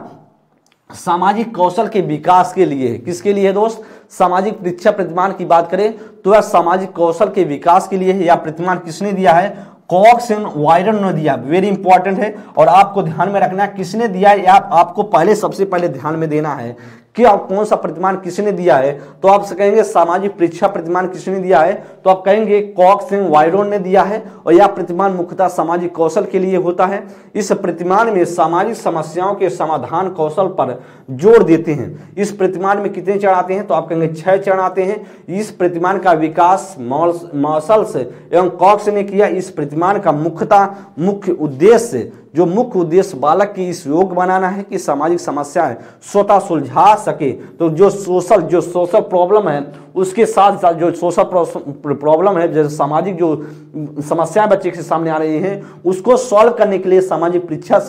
सामाजिक कौशल के विकास के लिए किसके लिए है दोस्त? सामाजिक परीक्षा प्रतिमान की बात करें तो यह सामाजिक कौशल के विकास के लिए है। यह प्रतिमान किसने दिया है? कॉक्स एंड वायरन ने दिया। वेरी इंपॉर्टेंट है। और आपको ध्यान में रखना है किसने दिया है आप, आपको पहले सबसे पहले ध्यान में देना है। कि आप कौन सा प्रतिमान किसने दिया है तो आप कहेंगे सामाजिक परीक्षा प्रतिमान किसने दिया है तो आप कहेंगे कॉक सिंह वायरोन ने दिया है, और यह प्रतिमान मुख्यतः सामाजिक कौशल के लिए होता है। इस प्रतिमान में सामाजिक समस्याओं के समाधान कौशल पर ज़ोर देते हैं। इस प्रतिमान में कितने चरण आते हैं तो आप कहेंगे छह चरण आते हैं। इस प्रतिमान का विकास मॉसल्स एवं कॉक्स ने किया। इस प्रतिमान का मुख्यतः मुख्य उद्देश्य जो मुख्य उद्देश्य बालक की इस योग बनाना है कि सामाजिक समस्याएँ स्वतः सुलझा सके। तो जो सोशल जो सोशल प्रॉब्लम है, उसके साथ साथ जो सोशल प्रॉब्लम है, जैसे सामाजिक जो समस्याएँ बच्चे के सामने आ रही हैं, उसको सॉल्व करने के लिए सामाजिक परीक्षा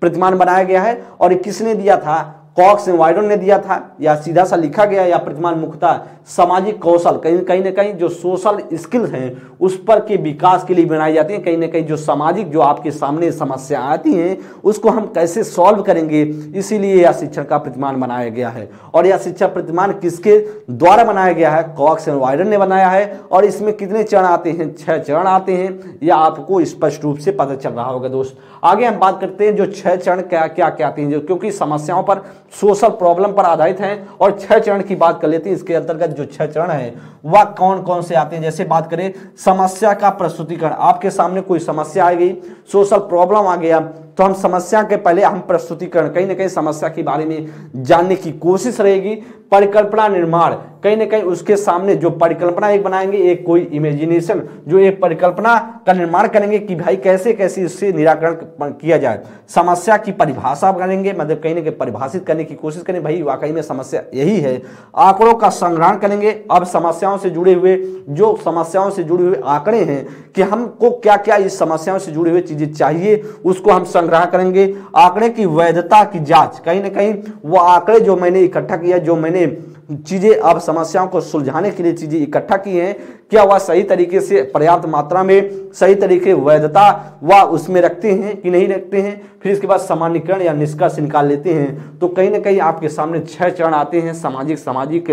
प्रतिमान बनाया गया है। और किसने दिया था? कॉक्स वाइडन ने दिया था, या सीधा सा लिखा गया, या प्रतिमान मुख्यतः सामाजिक कौशल, कहीं कहीं ना कहीं जो सोशल स्किल्स हैं, उस पर के विकास के लिए बनाई जाती हैं, कहीं ना कहीं जो सामाजिक जो आपके सामने समस्या आती हैं, उसको हम कैसे सॉल्व करेंगे, इसीलिए यह शिक्षण का प्रतिमान बनाया गया है। और यह शिक्षा प्रतिमान किसके द्वारा बनाया गया है? कॉक्स एंड वाइडन ने बनाया है। और इसमें कितने चरण आते हैं? छह चरण आते हैं। यह आपको स्पष्ट रूप से पता चल रहा होगा दोस्त। आगे हम बात करते हैं जो छह चरण क्या क्या क्या आती हैं जो, क्योंकि समस्याओं पर, सोशल प्रॉब्लम पर आधारित हैं, और छह चरण की बात कर लेते हैं, इसके अंतर्गत जो छह चरण है, वह कौन कौन से आते हैं? जैसे बात करें, समस्या का प्रस्तुतिकरण। आपके सामने कोई समस्या आ गई, सोशल प्रॉब्लम आ गया तो हम समस्या के पहले हम प्रस्तुतिकरण, कहीं ना कहीं समस्या के बारे में जानने की कोशिश रहेगी। परिकल्पना निर्माण, कहीं ना कहीं उसके सामने जो परिकल्पना एक बनाएँगे, एक कोई इमेजिनेशन जो एक परिकल्पना का निर्माण करेंगे कि भाई कैसे कैसे इससे निराकरण किया जाए। समस्या की परिभाषा करेंगे मतलब कहीं ना कहीं परिभाषित करने की कोशिश करें, भाई वाकई में समस्या यही है। आंकड़ों का संग्रहण करेंगे। अब समस्याओं से जुड़े हुए, जो समस्याओं से जुड़े हुए आंकड़े हैं कि हमको क्या क्या इस समस्याओं से जुड़ी हुई चीज़ें चाहिए, उसको हम संग्रह करेंगे आंकड़े की वैधता की जाँच। कहीं ना कहीं वो आंकड़े जो मैंने इकट्ठा किया, जो मैंने चीज़ें आप समस्याओं को सुलझाने के लिए चीज़ें इकट्ठा की हैं, क्या वह सही तरीके से पर्याप्त मात्रा में, सही तरीके वैधता व उसमें रखते हैं कि नहीं रखते हैं? फिर इसके बाद सामान्यकरण या निष्कर्ष निकाल लेते हैं। तो कहीं ना कहीं आपके सामने छह चरण आते हैं, सामाजिक सामाजिक,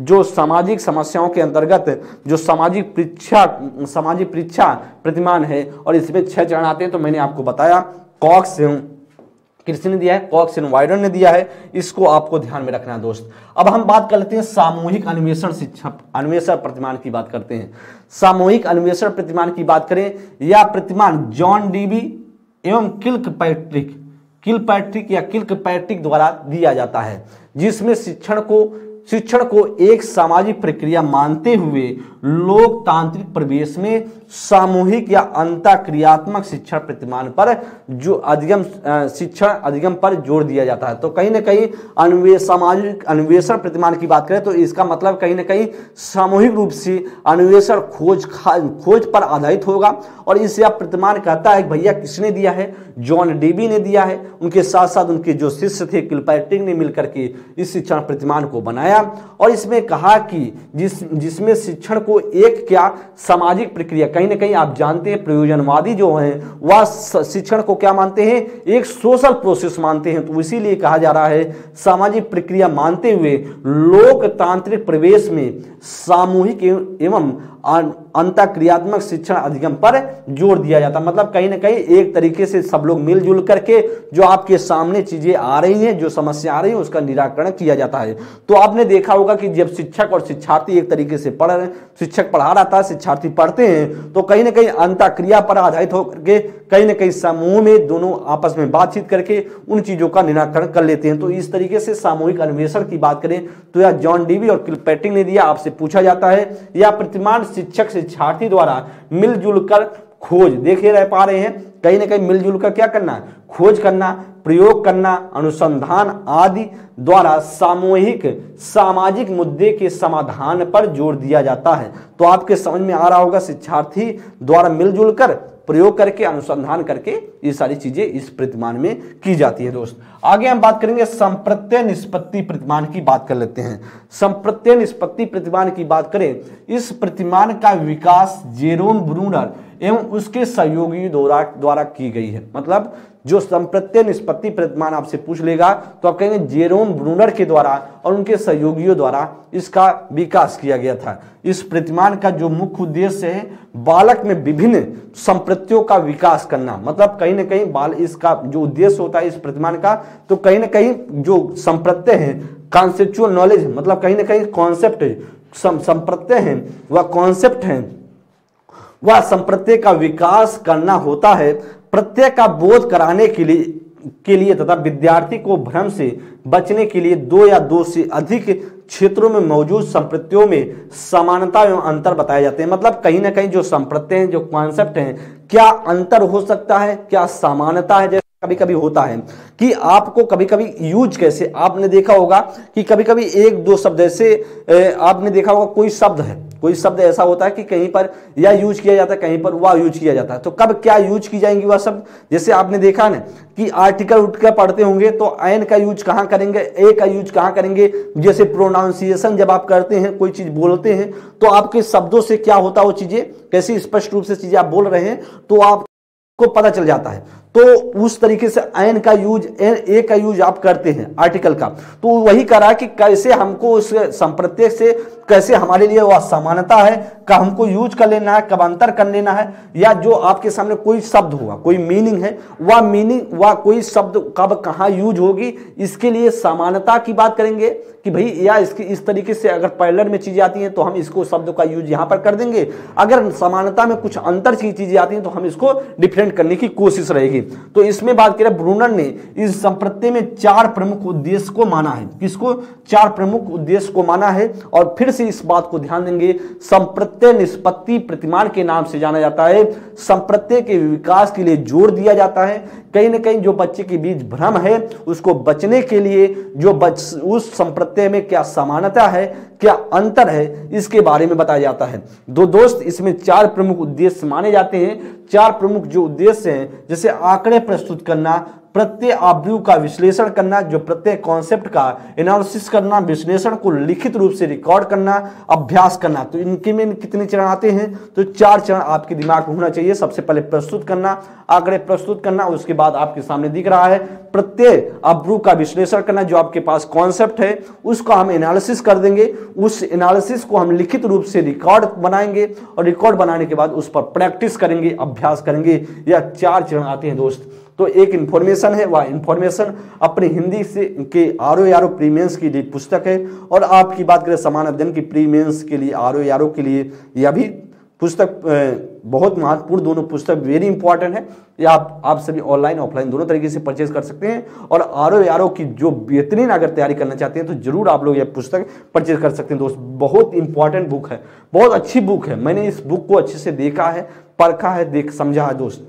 जो सामाजिक समस्याओं के अंतर्गत जो सामाजिक परीक्षा सामाजिक परीक्षा प्रतिमान है और इसमें छह चरण आते हैं तो मैंने आपको बताया कॉक्स किसी ने दिया है? कॉक्स वाइडर ने दिया है। इसको आपको ध्यान में रखना है, दोस्त। अब हम बात कर लेते हैं सामूहिक अन्वेषण शिक्षा अन्वेषण प्रतिमान की बात करते हैं। सामूहिक अन्वेषण प्रतिमान की बात करें, या प्रतिमान जॉन डीबी एवं किल्क पैट्रिक किल पैट्रिक या किल्क पैट्रिक द्वारा दिया जाता है, जिसमें शिक्षण को शिक्षण को एक सामाजिक प्रक्रिया मानते हुए लोकतांत्रिक प्रवेश में सामूहिक या क्रियात्मक शिक्षण प्रतिमान पर जो अधिगम शिक्षण अधिगम पर ज़ोर दिया जाता है। तो कहीं ना कहीं अन्वेष सामाजिक अन्वेषण प्रतिमान की बात करें तो इसका मतलब कहीं ना कहीं सामूहिक रूप से अन्वेषण खोज खोज पर आधारित होगा। और इसे आप प्रतिमान कहता है भैया किसने दिया है? जॉन डेबी ने दिया है। उनके साथ साथ उनके जो शिष्य थे किलपैटिंग ने मिलकर के इस शिक्षण प्रतिमान को बनाया। और इसमें कहा कि जिस, जिसमें शिक्षण को एक क्या सामाजिक प्रक्रिया, कहीं ना कहीं आप जानते हैं, प्रयोजनवादी जो हैं, वह शिक्षण को क्या मानते हैं? एक सोशल प्रोसेस मानते हैं। तो इसीलिए कहा जा रहा है, सामाजिक प्रक्रिया मानते हुए लोकतांत्रिक प्रवेश में सामूहिक एवं अंत क्रियात्मक शिक्षण अधिगम पर ज़ोर दिया जाता है। मतलब कहीं ना कहीं एक तरीके से सब लोग मिलजुल करके जो आपके सामने चीज़ें आ रही हैं, जो समस्या आ रही है, उसका निराकरण किया जाता है। तो आपने देखा होगा कि जब शिक्षक और शिक्षार्थी एक तरीके से पढ़ रहे शिक्षक पढ़ा रहा था शिक्षार्थी पढ़ते हैं तो कहीं ना कहीं अंत क्रिया पर आधारित होकर के कहीं ना कहीं समूह में दोनों आपस में बातचीत करके उन चीज़ों का निराकरण कर लेते हैं। तो इस तरीके से सामूहिक अन्वेषण की बात करें तो यह जॉन डीवी और किलपैटिंग ने दिया, आपसे पूछा जाता है या प्रतिमान शिक्षक शिक्षार्थी द्वारा मिलजुल कर खोज देखे रह पा रहे हैं। कहीं ना कहीं मिलजुल कर क्या करना? खोज करना, प्रयोग करना, अनुसंधान आदि द्वारा सामूहिक, सामाजिक मुद्दे के समाधान पर ज़ोर दिया जाता है। तो आपके समझ में आ रहा होगा, शिक्षार्थी द्वारा मिलजुल कर प्रयोग करके, अनुसंधान करके ये सारी चीज़ें इस प्रतिमान में की जाती है, दोस्त। आगे हम बात करेंगे संप्रत्यय निष्पत्ति प्रतिमान की बात कर लेते हैं। संप्रत्यय निष्पत्ति प्रतिमान की बात करें, इस प्रतिमान का विकास जेरोम ब्रूनर एवं उसके सहयोगी द्वारा द्वारा की गई है। मतलब जो संप्रत्यय निष्पत्ति प्रतिमान आपसे पूछ लेगा तो आप कहेंगे जेरोम ब्रूनर के द्वारा और उनके सहयोगियों द्वारा इसका विकास किया गया था। इस प्रतिमान का जो मुख्य उद्देश्य है, बालक में विभिन्न संप्रत्तियों का विकास करना। मतलब कहीं ना कहीं बाल इसका जो उद्देश्य होता है इस प्रतिमान का तो कहीं ना कहीं जो संप्रत्यय है कॉन्सेप्चुअल नॉलेज मतलब कहीं ना कहीं कॉन्सेप्ट संप्रत्यय है, वह कॉन्सेप्ट है, वह संप्रत्यय का विकास करना होता है प्रत्यय का बोध कराने के लिए के लिए तथा विद्यार्थी को भ्रम से बचने के लिए दो या दो से अधिक क्षेत्रों में मौजूद संप्रत्तियों में समानता एवं अंतर बताए जाते हैं। मतलब कहीं ना कहीं जो संप्रत्य हैं, जो कॉन्सेप्ट हैं, क्या अंतर हो सकता है, क्या समानता है, जैसे कभी कभी होता है कि आपको कभी कभी यूज़ कैसे? आपने देखा होगा कि कभी कभी एक दो शब्द ऐसे आपने देखा होगा कोई शब्द है। कोई शब्द ऐसा होता है कि कहीं पर या यूज़ किया जाता है, कहीं पर वह यूज़ किया जाता है। तो कब क्या यूज़ की जाएँगी वह शब्द? जैसे आपने देखा ना कि आर्टिकल उठ कर पढ़ते होंगे तो एन का यूज़ कहाँ करेंगे, ए का यूज़ कहाँ करेंगे? जैसे प्रोनाउंसिएशन जब आप करते हैं, कोई चीज़ बोलते हैं तो आपके शब्दों से क्या होता है वो चीज़ें? कैसी स्पष्ट रूप से चीज़ें आप बोल रहे हैं तो आपको पता चल जाता है। तो उस तरीके से एन का यूज़, एन, ए का यूज़ आप करते हैं, आर्टिकल का। तो वही करा कि कैसे हमको उस संप्रत्यय से, कैसे हमारे लिए वह समानता है, का हमको यूज़ कर लेना है, कब अंतर कर लेना है, या जो आपके सामने कोई शब्द होगा कोई मीनिंग है, वह मीनिंग, वह कोई शब्द कब कहाँ यूज़ होगी, इसके लिए समानता की बात करेंगे कि भाई, या इसकी, इस तरीके से अगर पैलर में चीज़ें आती हैं तो हम इसको शब्द का यूज़ यहाँ पर कर देंगे। अगर समानता में कुछ अंतर की चीज़ें आती हैं तो हम इसको डिफरेंट करने की कोशिश रहेगी। तो इसमें बात करें ब्रूनर ने, इस संप्रत्ति में चार प्रमुख उद्देश्य को माना है। किसको? चार प्रमुख उद्देश्य को माना है और फिर से इस बात को ध्यान देंगे। संप्रत्यय निष्पत्ति प्रतिमान के नाम से जाना जाता है। संप्रत्यय के विकास के लिए ज़ोर दिया जाता है। कहीं ना कहीं जो बच्चे के बीच भ्रम है, उसको बचने के लिए जो बच, उस संप्रत्यय में क्या समानता है, क्या अंतर है, इसके बारे में बताया जाता है। दो दोस्त, इसमें चार प्रमुख उद्देश्य माने जाते हैं। चार प्रमुख जो उद्देश्य हैं, जैसे आंकड़े प्रस्तुत करना प्रत्येक आव्यूह का विश्लेषण करना, जो प्रत्येक कॉन्सेप्ट का एनालिसिस करना, विश्लेषण को लिखित रूप से रिकॉर्ड करना, अभ्यास करना। तो इनके में कितने चरण आते हैं? तो चार चरण आपके दिमाग में होना चाहिए। सबसे पहले प्रस्तुत करना, आंकड़े प्रस्तुत करना, उसके बाद आपके सामने दिख रहा है प्रत्येक अब्रू का विश्लेषण करना, जो आपके पास कॉन्सेप्ट है, उसको हम एनालिसिस कर देंगे। उस एनालिसिस को हम लिखित रूप से रिकॉर्ड बनाएँगे और रिकॉर्ड बनाने के बाद उस पर प्रैक्टिस करेंगे, अभ्यास करेंगे। यह चार चरण आते हैं दोस्त। तो एक इन्फॉर्मेशन है, वह इन्फॉर्मेशन अपने हिंदी से के आर ओ आर ओ प्रीमियंस की पुस्तक है। और आपकी बात करें समान अध्ययन की प्रीमियंस के लिए आर ओ आर ओ के लिए, यह भी पुस्तक बहुत महत्वपूर्ण दोनों पुस्तक वेरी इंपॉर्टेंट है। या आप आप सभी ऑनलाइन ऑफलाइन दोनों तरीके से परचेज कर सकते हैं। और आर ओ आर ओ की जो बेहतरीन अगर तैयारी करना चाहते हैं तो ज़रूर आप लोग यह पुस्तक परचेज कर सकते हैं, दोस्त। बहुत इंपॉर्टेंट बुक है, बहुत अच्छी बुक है। मैंने इस बुक को अच्छे से देखा है परखा है, देख, समझा है, दोस्त।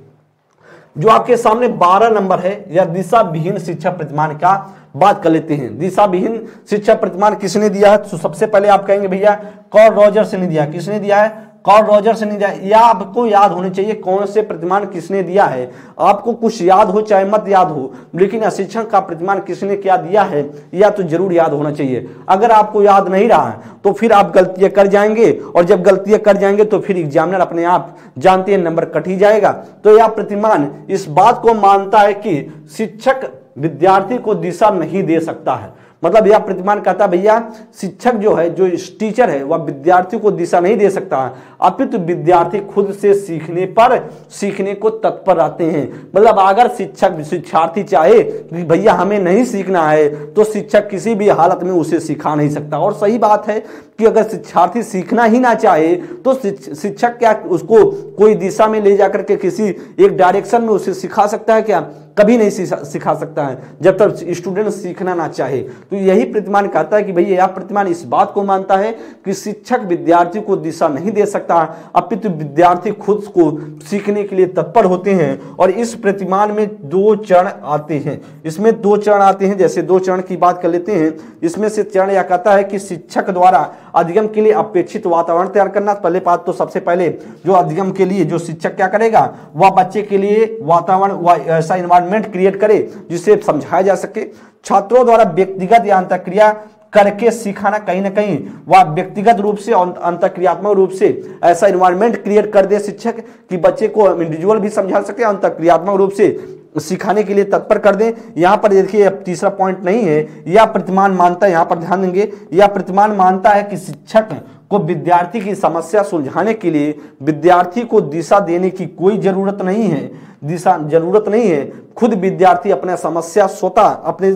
जो आपके सामने 12 नंबर है, या दिशा विहीन शिक्षा प्रतिमान का बात कर लेते हैं। दिशा विहीन शिक्षा प्रतिमान किसने दिया है? तो सबसे पहले आप कहेंगे, भैया, कॉल रॉजर्स ने दिया। किसने दिया है? कॉल रॉजर से नहीं दिया या आपको याद होने चाहिए कौन से प्रतिमान किसने दिया है। आपको कुछ याद हो चाहे मत याद हो, लेकिन अशिक्षण का प्रतिमान किसने क्या दिया है या तो ज़रूर याद होना चाहिए। अगर आपको याद नहीं रहा है तो फिर आप गलतियाँ कर जाएँगे, और जब गलतियाँ कर जाएँगे तो फिर एग्जामिनर अपने आप जानते हैं नंबर कट ही जाएगा। तो यह प्रतिमान इस बात को मानता है कि शिक्षक विद्यार्थी को दिशा नहीं दे सकता है। मतलब यह प्रतिमान कहता भैया, शिक्षक जो है, जो टीचर है, वह विद्यार्थी को दिशा नहीं दे सकता। अपितु विद्यार्थी खुद से सीखने पर, सीखने को तत्पर रहते हैं। मतलब अगर शिक्षक, शिक्षार्थी चाहे भैया, हमें नहीं सीखना है तो शिक्षक किसी भी हालत में उसे सिखा नहीं सकता। और सही बात है कि अगर शिक्षार्थी सीखना ही ना चाहे तो शिक्षक क्या उसको कोई दिशा में ले जाकर के किसी एक डायरेक्शन में उसे सिखा सकता है क्या? कभी नहीं सिखा सकता है। जब तक स्टूडेंट सीखना ना चाहे तो यही प्रतिमान कहता है कि भैया यह प्रतिमान इस बात को मानता है कि शिक्षक विद्यार्थी को दिशा नहीं दे सकता। अपितु विद्यार्थी खुद को सीखने के लिए तत्पर होते हैं और इस प्रतिमान में दो चरण आते हैं। इसमें दो चरण आते हैं, जैसे दो चरण की बात कर लेते हैं। इसमें से चरण यह कहता है कि शिक्षक द्वारा अधिगम के लिए अपेक्षित वातावरण तैयार करना। पहले बात तो सबसे पहले जो अधिगम के लिए जो शिक्षक क्या करेगा, वह बच्चे के लिए वातावरण ऐसा इन्वायरमेंट क्रिएट करे जिससे समझाया जा सके। छात्रों द्वारा व्यक्तिगत या अंतक्रिया करके सिखाना कहीं ना कहीं, वह व्यक्तिगत रूप से और अंतक्रियात्मक रूप से ऐसा इन्वायरमेंट क्रिएट कर दे शिक्षक कि बच्चे को इंडिविजुअल भी समझा सके, अंतक्रियात्मक रूप से सिखाने के लिए तत्पर कर दें। यहाँ पर देखिए तीसरा पॉइंट नहीं है। यह प्रतिमान मानता है यहाँ पर ध्यान देंगे। यह प्रतिमान मानता है कि शिक्षक को विद्यार्थी की समस्या सुलझाने के लिए विद्यार्थी को दिशा देने की कोई ज़रूरत नहीं है। दिशा, ज़रूरत नहीं है। खुद विद्यार्थी अपने समस्या स्वतः, अपने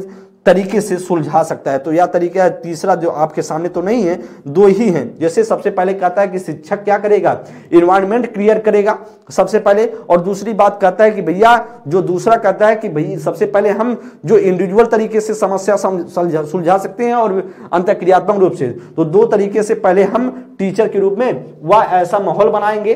तरीके से सुलझा सकता है। तो यह तरीका तीसरा जो आपके सामने तो नहीं है, दो ही हैं। जैसे सबसे पहले कहता है कि शिक्षक क्या करेगा? इन्वायरमेंट क्लियर करेगा सबसे पहले। और दूसरी बात कहता है कि भैया, जो दूसरा कहता है कि भैया सबसे पहले हम जो इंडिविजुअल तरीके से समस्या सुलझा सकते हैं और अंत क्रियात्मक रूप से। तो दो तरीके से पहले हम टीचर के रूप में वह ऐसा माहौल बनाएँगे।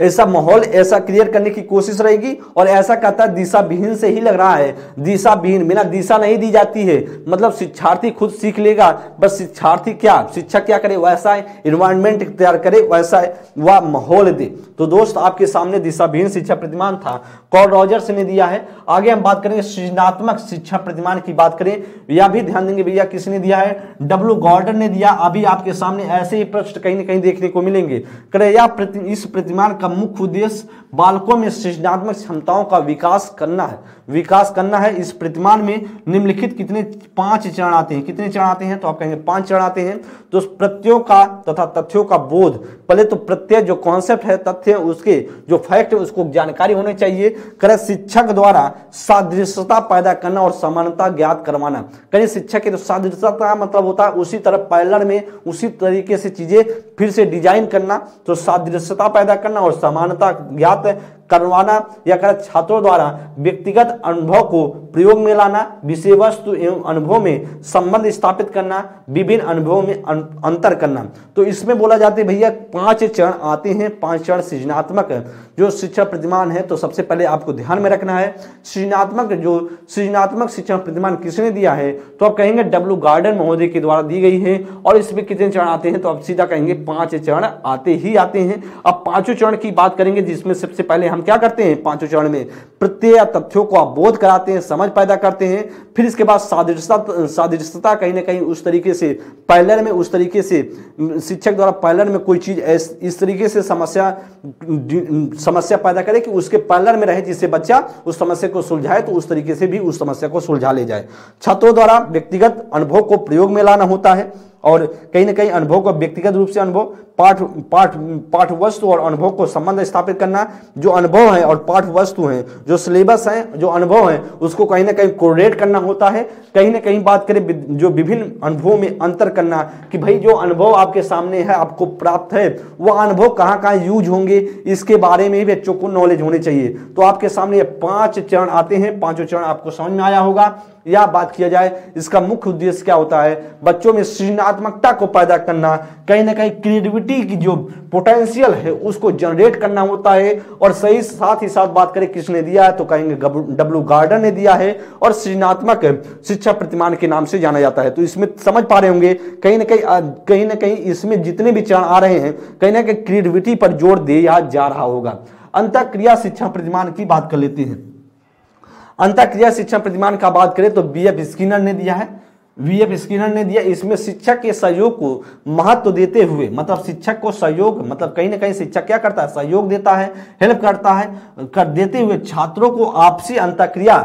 ऐसा माहौल, ऐसा क्लियर करने की कोशिश रहेगी और ऐसा कहता है, दिशा विहीन से ही लग रहा है। दिशा विहीन बिना दिशा नहीं दी जाती है। मतलब शिक्षार्थी खुद सीख लेगा, बस शिक्षार्थी क्या शिक्षक क्या करे, वैसा इन्वायरमेंट तैयार करे, वैसा वह माहौल दे। तो दोस्त, आपके सामने दिशा विहीन शिक्षा प्रतिमान था। कॉल रॉजर्स ने दिया है। आगे हम बात करेंगे सृजनात्मक शिक्षा प्रतिमान की बात करें। यह भी ध्यान देंगे भैया, किसने दिया है? डब्ल्यू गॉर्डन ने दिया। अभी आपके सामने ऐसे ही प्रश्न कहीं ना कहीं देखने को मिलेंगे। करे या इस प्रतिमान का मुख्य उद्देश्य बालकों में सृजनात्मक क्षमताओं का विकास करना है। विकास करना है। इस प्रतिमान में निम्नलिखित कितने पाँच चरण आते हैं? कितने चरण आते हैं? तो आप कहेंगे पाँच चरण आते हैं। तो प्रत्ययों का तथा तथ्यों का बोध, पहले तो प्रत्यय जो कॉन्सेप्ट है, तथ्य उसके जो फैक्ट है, उसको जानकारी होनी चाहिए। करे शिक्षक द्वारा सादृश्यता पैदा करना और समानता ज्ञात करवाना। कहीं शिक्षक की तो सादृश्यता मतलब होता है उसी तरह पैलर में उसी तरीके से चीज़ें फिर से डिज़ाइन करना। तो सादृश्यता पैदा करना और समानता ज्ञात derrota करवाना या कर छात्रों द्वारा व्यक्तिगत अनुभव को प्रयोग में लाना, विषय वस्तु एवं अनुभव में संबंध स्थापित करना, विभिन्न अनुभवों में अंतर करना। तो इसमें बोला जाता है, भैया, पाँच चरण आते हैं, पाँच चरण सृजनात्मक, जो शिक्षा प्रतिमान है तो सबसे पहले आपको ध्यान में रखना है। सृजनात्मक, जो सृजनात्मक शिक्षा प्रतिमान किसने दिया है तो आप कहेंगे डब्ल्यू गार्डन महोदय के द्वारा दी गई है, और इसमें कितने चरण आते हैं तो आप सीधा कहेंगे, पाँच चरण आते ही आते हैं। अब पाँचों चरण की बात करेंगे, जिसमें सबसे पहले हम हम क्या करते हैं? पाँचों चरण में प्रत्यय तथ्यों को अवबोध कराते हैं, समझ पैदा करते हैं, फिर इसके बाद सादृश्यता सादृश्यता कहीं ना कहीं उस तरीके से पहलर में उस तरीके से, शिक्षक द्वारा पहलर में कोई चीज़ इस तरीके से समस्या समस्या पैदा करे कि उसके पहलर में रहे, जिससे बच्चा उस समस्या को सुलझाए तो उस तरीके से भी उस समस्या को सुलझा ले जाए। छात्रों द्वारा व्यक्तिगत अनुभव को प्रयोग में लाना होता है। और कहीं ना कहीं अनुभव को व्यक्तिगत रूप से अनुभव, पाठ पाठ पाठ वस्तु और अनुभव को संबंध स्थापित करना जो अनुभव है और पाठ वस्तु है, जो सिलेबस है, जो अनुभव है, उसको कहीं ना कहीं कोरिलेट करना होता है। कहीं ना कहीं बात करें जो विभिन्न अनुभवों में अंतर करना कि भाई जो अनुभव आपके सामने है, आपको प्राप्त है, वह अनुभव कहाँ कहाँ यूज़ होंगे, इसके बारे में भी बच्चों को नॉलेज होनी चाहिए। तो आपके सामने पाँच चरण आते हैं, पाँचों चरण आपको समझ में आया होगा। या बात किया जाए, इसका मुख्य उद्देश्य क्या होता है? बच्चों में सृजनात्मकता को पैदा करना, कहीं ना कहीं क्रिएटिविटी की जो पोटेंशियल है, उसको जनरेट करना होता है। और सही, साथ ही साथ बात करें, किसने दिया है? तो कहेंगे डब्लू गार्डन ने दिया है, और सृजनात्मक शिक्षा प्रतिमान के नाम से जाना जाता है। तो इसमें समझ पा रहे होंगे, कहीं ना कहीं कहीं ना कहीं इसमें जितने भी चरण आ रहे हैं, कहीं ना कहीं क्रिएटिविटी पर ज़ोर दिया जा रहा होगा। अंत क्रिया शिक्षा प्रतिमान की बात कर लेते हैं। अंत क्रिया शिक्षा प्रतिमान का बात करें तो बी एफ़ स्किनर ने दिया है। वी एफ़ स्किनर ने दिया, इसमें शिक्षक के सहयोग को महत्व देते हुए मतलब शिक्षक को सहयोग मतलब कहीं ना कहीं शिक्षक क्या करता है? सहयोग देता है हेल्प करता है, कर देते हुए छात्रों को आपसी अंतक्रिया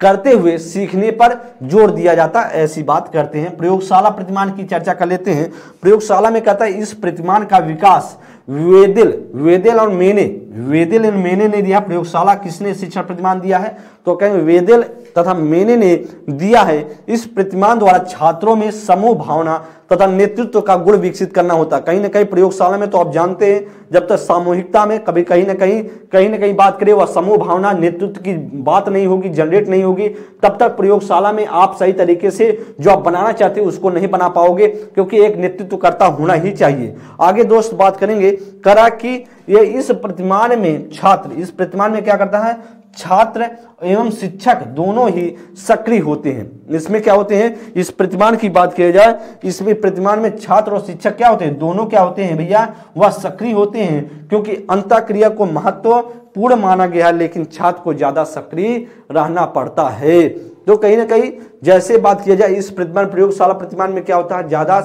करते हुए सीखने पर ज़ोर दिया जाता है। ऐसी बात करते हैं। प्रयोगशाला प्रतिमान की चर्चा कर लेते हैं। प्रयोगशाला में कहता है, इस प्रतिमान का विकास वेदिल वेदिल और मेने, वेदिल और मेने ने दिया प्रयोगशाला, किसने शिक्षण प्रतिमान दिया है? तो कहेंगे वेदिल तथा मेने ने दिया है, इस प्रतिमान द्वारा छात्रों में समूह भावना तथा नेतृत्व का गुण विकसित करना होता। कहीं ना कहीं प्रयोगशाला में तो आप जानते हैं, जब तक सामूहिकता में कभी कहीं ना कहीं कहीं ना कहीं बात करें, वह समूह भावना, नेतृत्व की बात नहीं होगी जनरेट नहीं होगी, तब तक प्रयोगशाला में आप सही तरीके से जो आप बनाना चाहते हैं, उसको नहीं बना पाओगे, क्योंकि एक नेतृत्वकर्ता होना ही चाहिए। आगे दोस्त बात करेंगे करा कि ये इस प्रतिमान में छात्र, इस प्रतिमान में क्या करता है? छात्र एवं शिक्षक दोनों ही सक्रिय होते हैं। इसमें क्या होते हैं? इस प्रतिमान की बात किया जाए, इसमें प्रतिमान में छात्र और शिक्षक क्या होते हैं? दोनों क्या होते हैं भैया? वह सक्रिय होते हैं, क्योंकि अंत क्रिया को महत्वपूर्ण माना गया है, लेकिन छात्र को ज़्यादा सक्रिय रहना पड़ता है। तो कहीं ना कहीं जैसे बात किया जाए, इस प्रतिमान प्रयोगशाला प्रतिमान में क्या होता है? ज़्यादा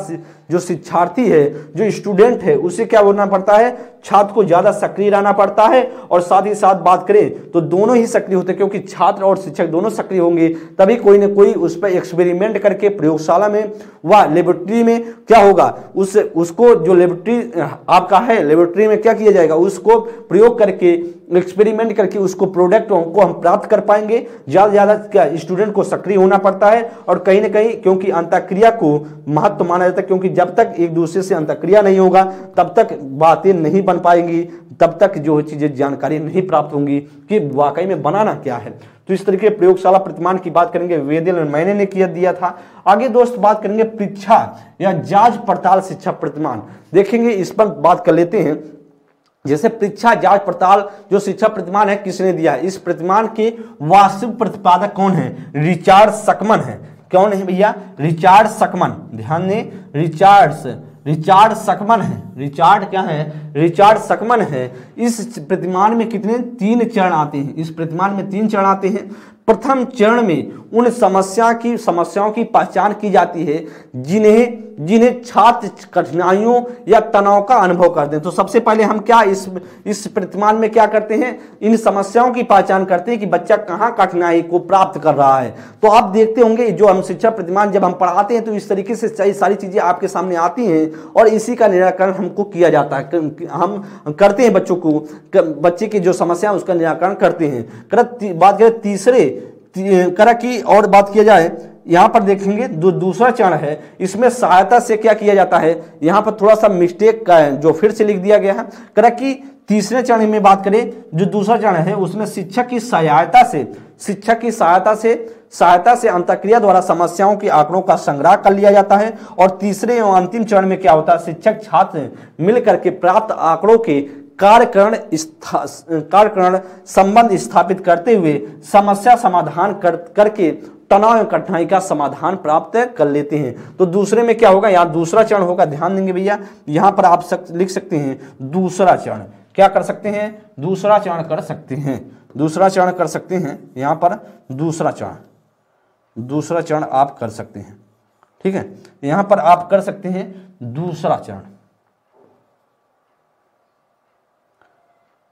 जो शिक्षार्थी है, जो स्टूडेंट है, उसे क्या होना पड़ता है? छात्र को ज़्यादा सक्रिय रहना पड़ता है और साथ ही साथ बात करें तो दोनों ही सक्रिय होते हैं, क्योंकि छात्र और शिक्षक दोनों सक्रिय होंगे, तभी कोई ना कोई उस पर एक्सपेरिमेंट करके प्रयोगशाला में व लेबोरेटरी में क्या होगा? उस उसको जो लेबोरेटरी आपका है लेबोरेटरी में क्या किया जाएगा? उसको प्रयोग करके एक्सपेरिमेंट करके उसको प्रोडक्ट को हम प्राप्त कर पाएँगे। ज़्यादा ज़्यादा क्या स्टूडेंट को सक्रिय होना पड़ता है और कहीं ना कहीं क्योंकि अंतक्रिया को महत्व माना जाता है, क्योंकि जब तक एक दूसरे से अंतक्रिया नहीं होगा, तब तक बातें नहीं बन पाएँगी, तब तक जो चीज़ें जानकारी नहीं प्राप्त होंगी कि वाकई में बनाना क्या है। तो इस तरीके प्रयोगशाला प्रतिमान की बात करेंगे, वेदिल मैंने ने किया, दिया था। आगे दोस्त बात करेंगे परीक्षा या जाँच पड़ताल शिक्षा प्रतिमान। देखेंगे इस पर बात कर लेते हैं। जैसे परीक्षा जाँच पड़ताल, जो शिक्षा प्रतिमान है, किसने दिया है? इस प्रतिमान के वास्तविक प्रतिपादक कौन है? रिचार्ड सकमन है। कौन है भैया? Richard Suchman. ध्यान दें, रिचार्ड्स, रिचार्ड सकमन है। रिचार्ड क्या है? रिचार्ड सकमन है। इस प्रतिमान में कितने? तीन चरण आते हैं। इस प्रतिमान में तीन चरण आते हैं। प्रथम चरण में उन समस्या की, समस्याओं की पहचान की जाती है, जिन्हें जिन्हें छात्र कठिनाइयों या तनाव का अनुभव करते हैं। तो सबसे पहले हम क्या इस इस प्रतिमान में क्या करते हैं? इन समस्याओं की पहचान करते हैं कि बच्चा कहाँ कठिनाई को प्राप्त कर रहा है। तो आप देखते होंगे जो हम शिक्षा प्रतिमान जब हम पढ़ाते हैं तो इस तरीके से सारी चीज़ें आपके सामने आती हैं और इसी का निराकरण हमको किया जाता है। हम करते हैं बच्चों को बच्चे की जो समस्या उसका निराकरण करते हैं। बात करें तीसरे करा की और बात किया जाए यहाँ पर देखेंगे दू, दूसरा चरण है इसमें सहायता से क्या किया जाता है? यहाँ पर थोड़ा सा मिस्टेक का है जो फिर से लिख दिया गया है। करा कि तीसरे चरण में बात करें जो दूसरा चरण है उसमें शिक्षक की सहायता से शिक्षक की सहायता से सहायता से अंतक्रिया द्वारा समस्याओं के आंकड़ों का संग्रह कर लिया जाता है। और तीसरे एवं अंतिम चरण में क्या होता है? शिक्षक छात्र मिलकर के प्राप्त आंकड़ों के कार्यकरण कार्यकरण संबंध स्थापित करते हुए समस्या समाधान कर करके तनाव कठिनाई का समाधान प्राप्त कर लेते हैं। तो दूसरे में क्या होगा? यहाँ दूसरा चरण होगा। ध्यान देंगे भैया यहाँ पर आप सक, लिख सकते हैं दूसरा चरण। क्या कर सकते हैं? दूसरा चरण कर सकते हैं। दूसरा चरण कर सकते हैं यहाँ पर दूसरा चरण। दूसरा चरण आप कर सकते हैं। ठीक है? यहाँ पर आप कर सकते हैं दूसरा चरण।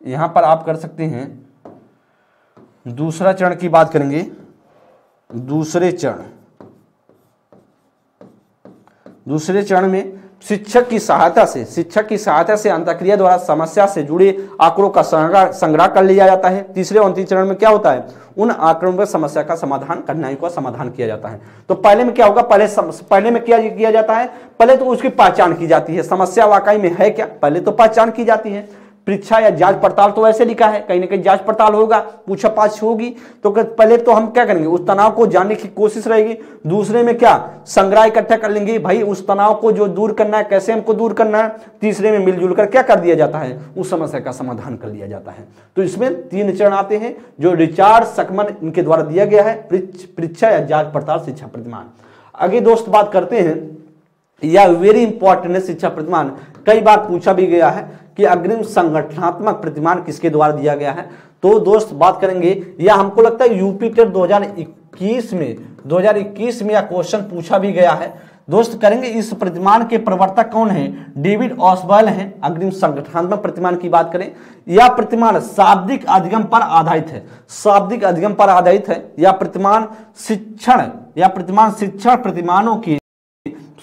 यहाँ पर आप कर सकते हैं दूसरा चरण की बात करेंगे। दूसरे चरण। दूसरे चरण में शिक्षक की सहायता से शिक्षक की सहायता से अंतक्रिया द्वारा समस्या से जुड़े आंकड़ों का संग्रह कर लिया जाता है। तीसरे और अंतिम चरण में क्या होता है? उन आंकड़ों पर समस्या का समाधान कठिनाई का समाधान किया जाता है। तो पहले में क्या होगा? पहले सम, पहले में क्या किया जाता है? पहले तो उसकी पहचान की जाती है। समस्या वाकई में है क्या? पहले तो पहचान की जाती है। परीक्षा या जाँच पड़ताल तो ऐसे लिखा है, कहीं ना कहीं जाँच पड़ताल होगा, पूछा पाछ होगी। तो पहले तो हम क्या करेंगे, उस तनाव को जानने की कोशिश रहेगी। दूसरे में क्या, संग्रह इकट्ठा कर लेंगे, भाई उस तनाव को जो दूर करना है, कैसे हमको दूर करना है? तीसरे में मिलजुल कर क्या कर दिया जाता है? उस समस्या का समाधान कर लिया जाता है। तो इसमें तीन चरण आते हैं, जो रिचार्ड सकमन इनके द्वारा दिया गया है, परीक्षा या जाँच पड़ताल शिक्षा प्रतिमान। आगे दोस्त बात करते हैं या वेरी इंपॉर्टेंट है शिक्षा प्रतिमान। कई बार पूछा भी गया है कि अग्रिम संगठनात्मक प्रतिमान किसके द्वारा दिया गया है? तो दोस्त, बात करेंगे, या हमको लगता है यूपी टेट 2021 में 2021 में यह क्वेश्चन पूछा भी गया है। दोस्त, करेंगे, इस प्रतिमान के प्रवर्तक कौन है? डेविड ऑसबल हैं। अग्रिम संगठनात्मक प्रतिमान की बात करें, यह प्रतिमान शाब्दिक अधिगम पर आधारित है। शाब्दिक अधिगम पर आधारित है। यह प्रतिमान शिक्षण या प्रतिमान शिक्षण प्रतिमानों की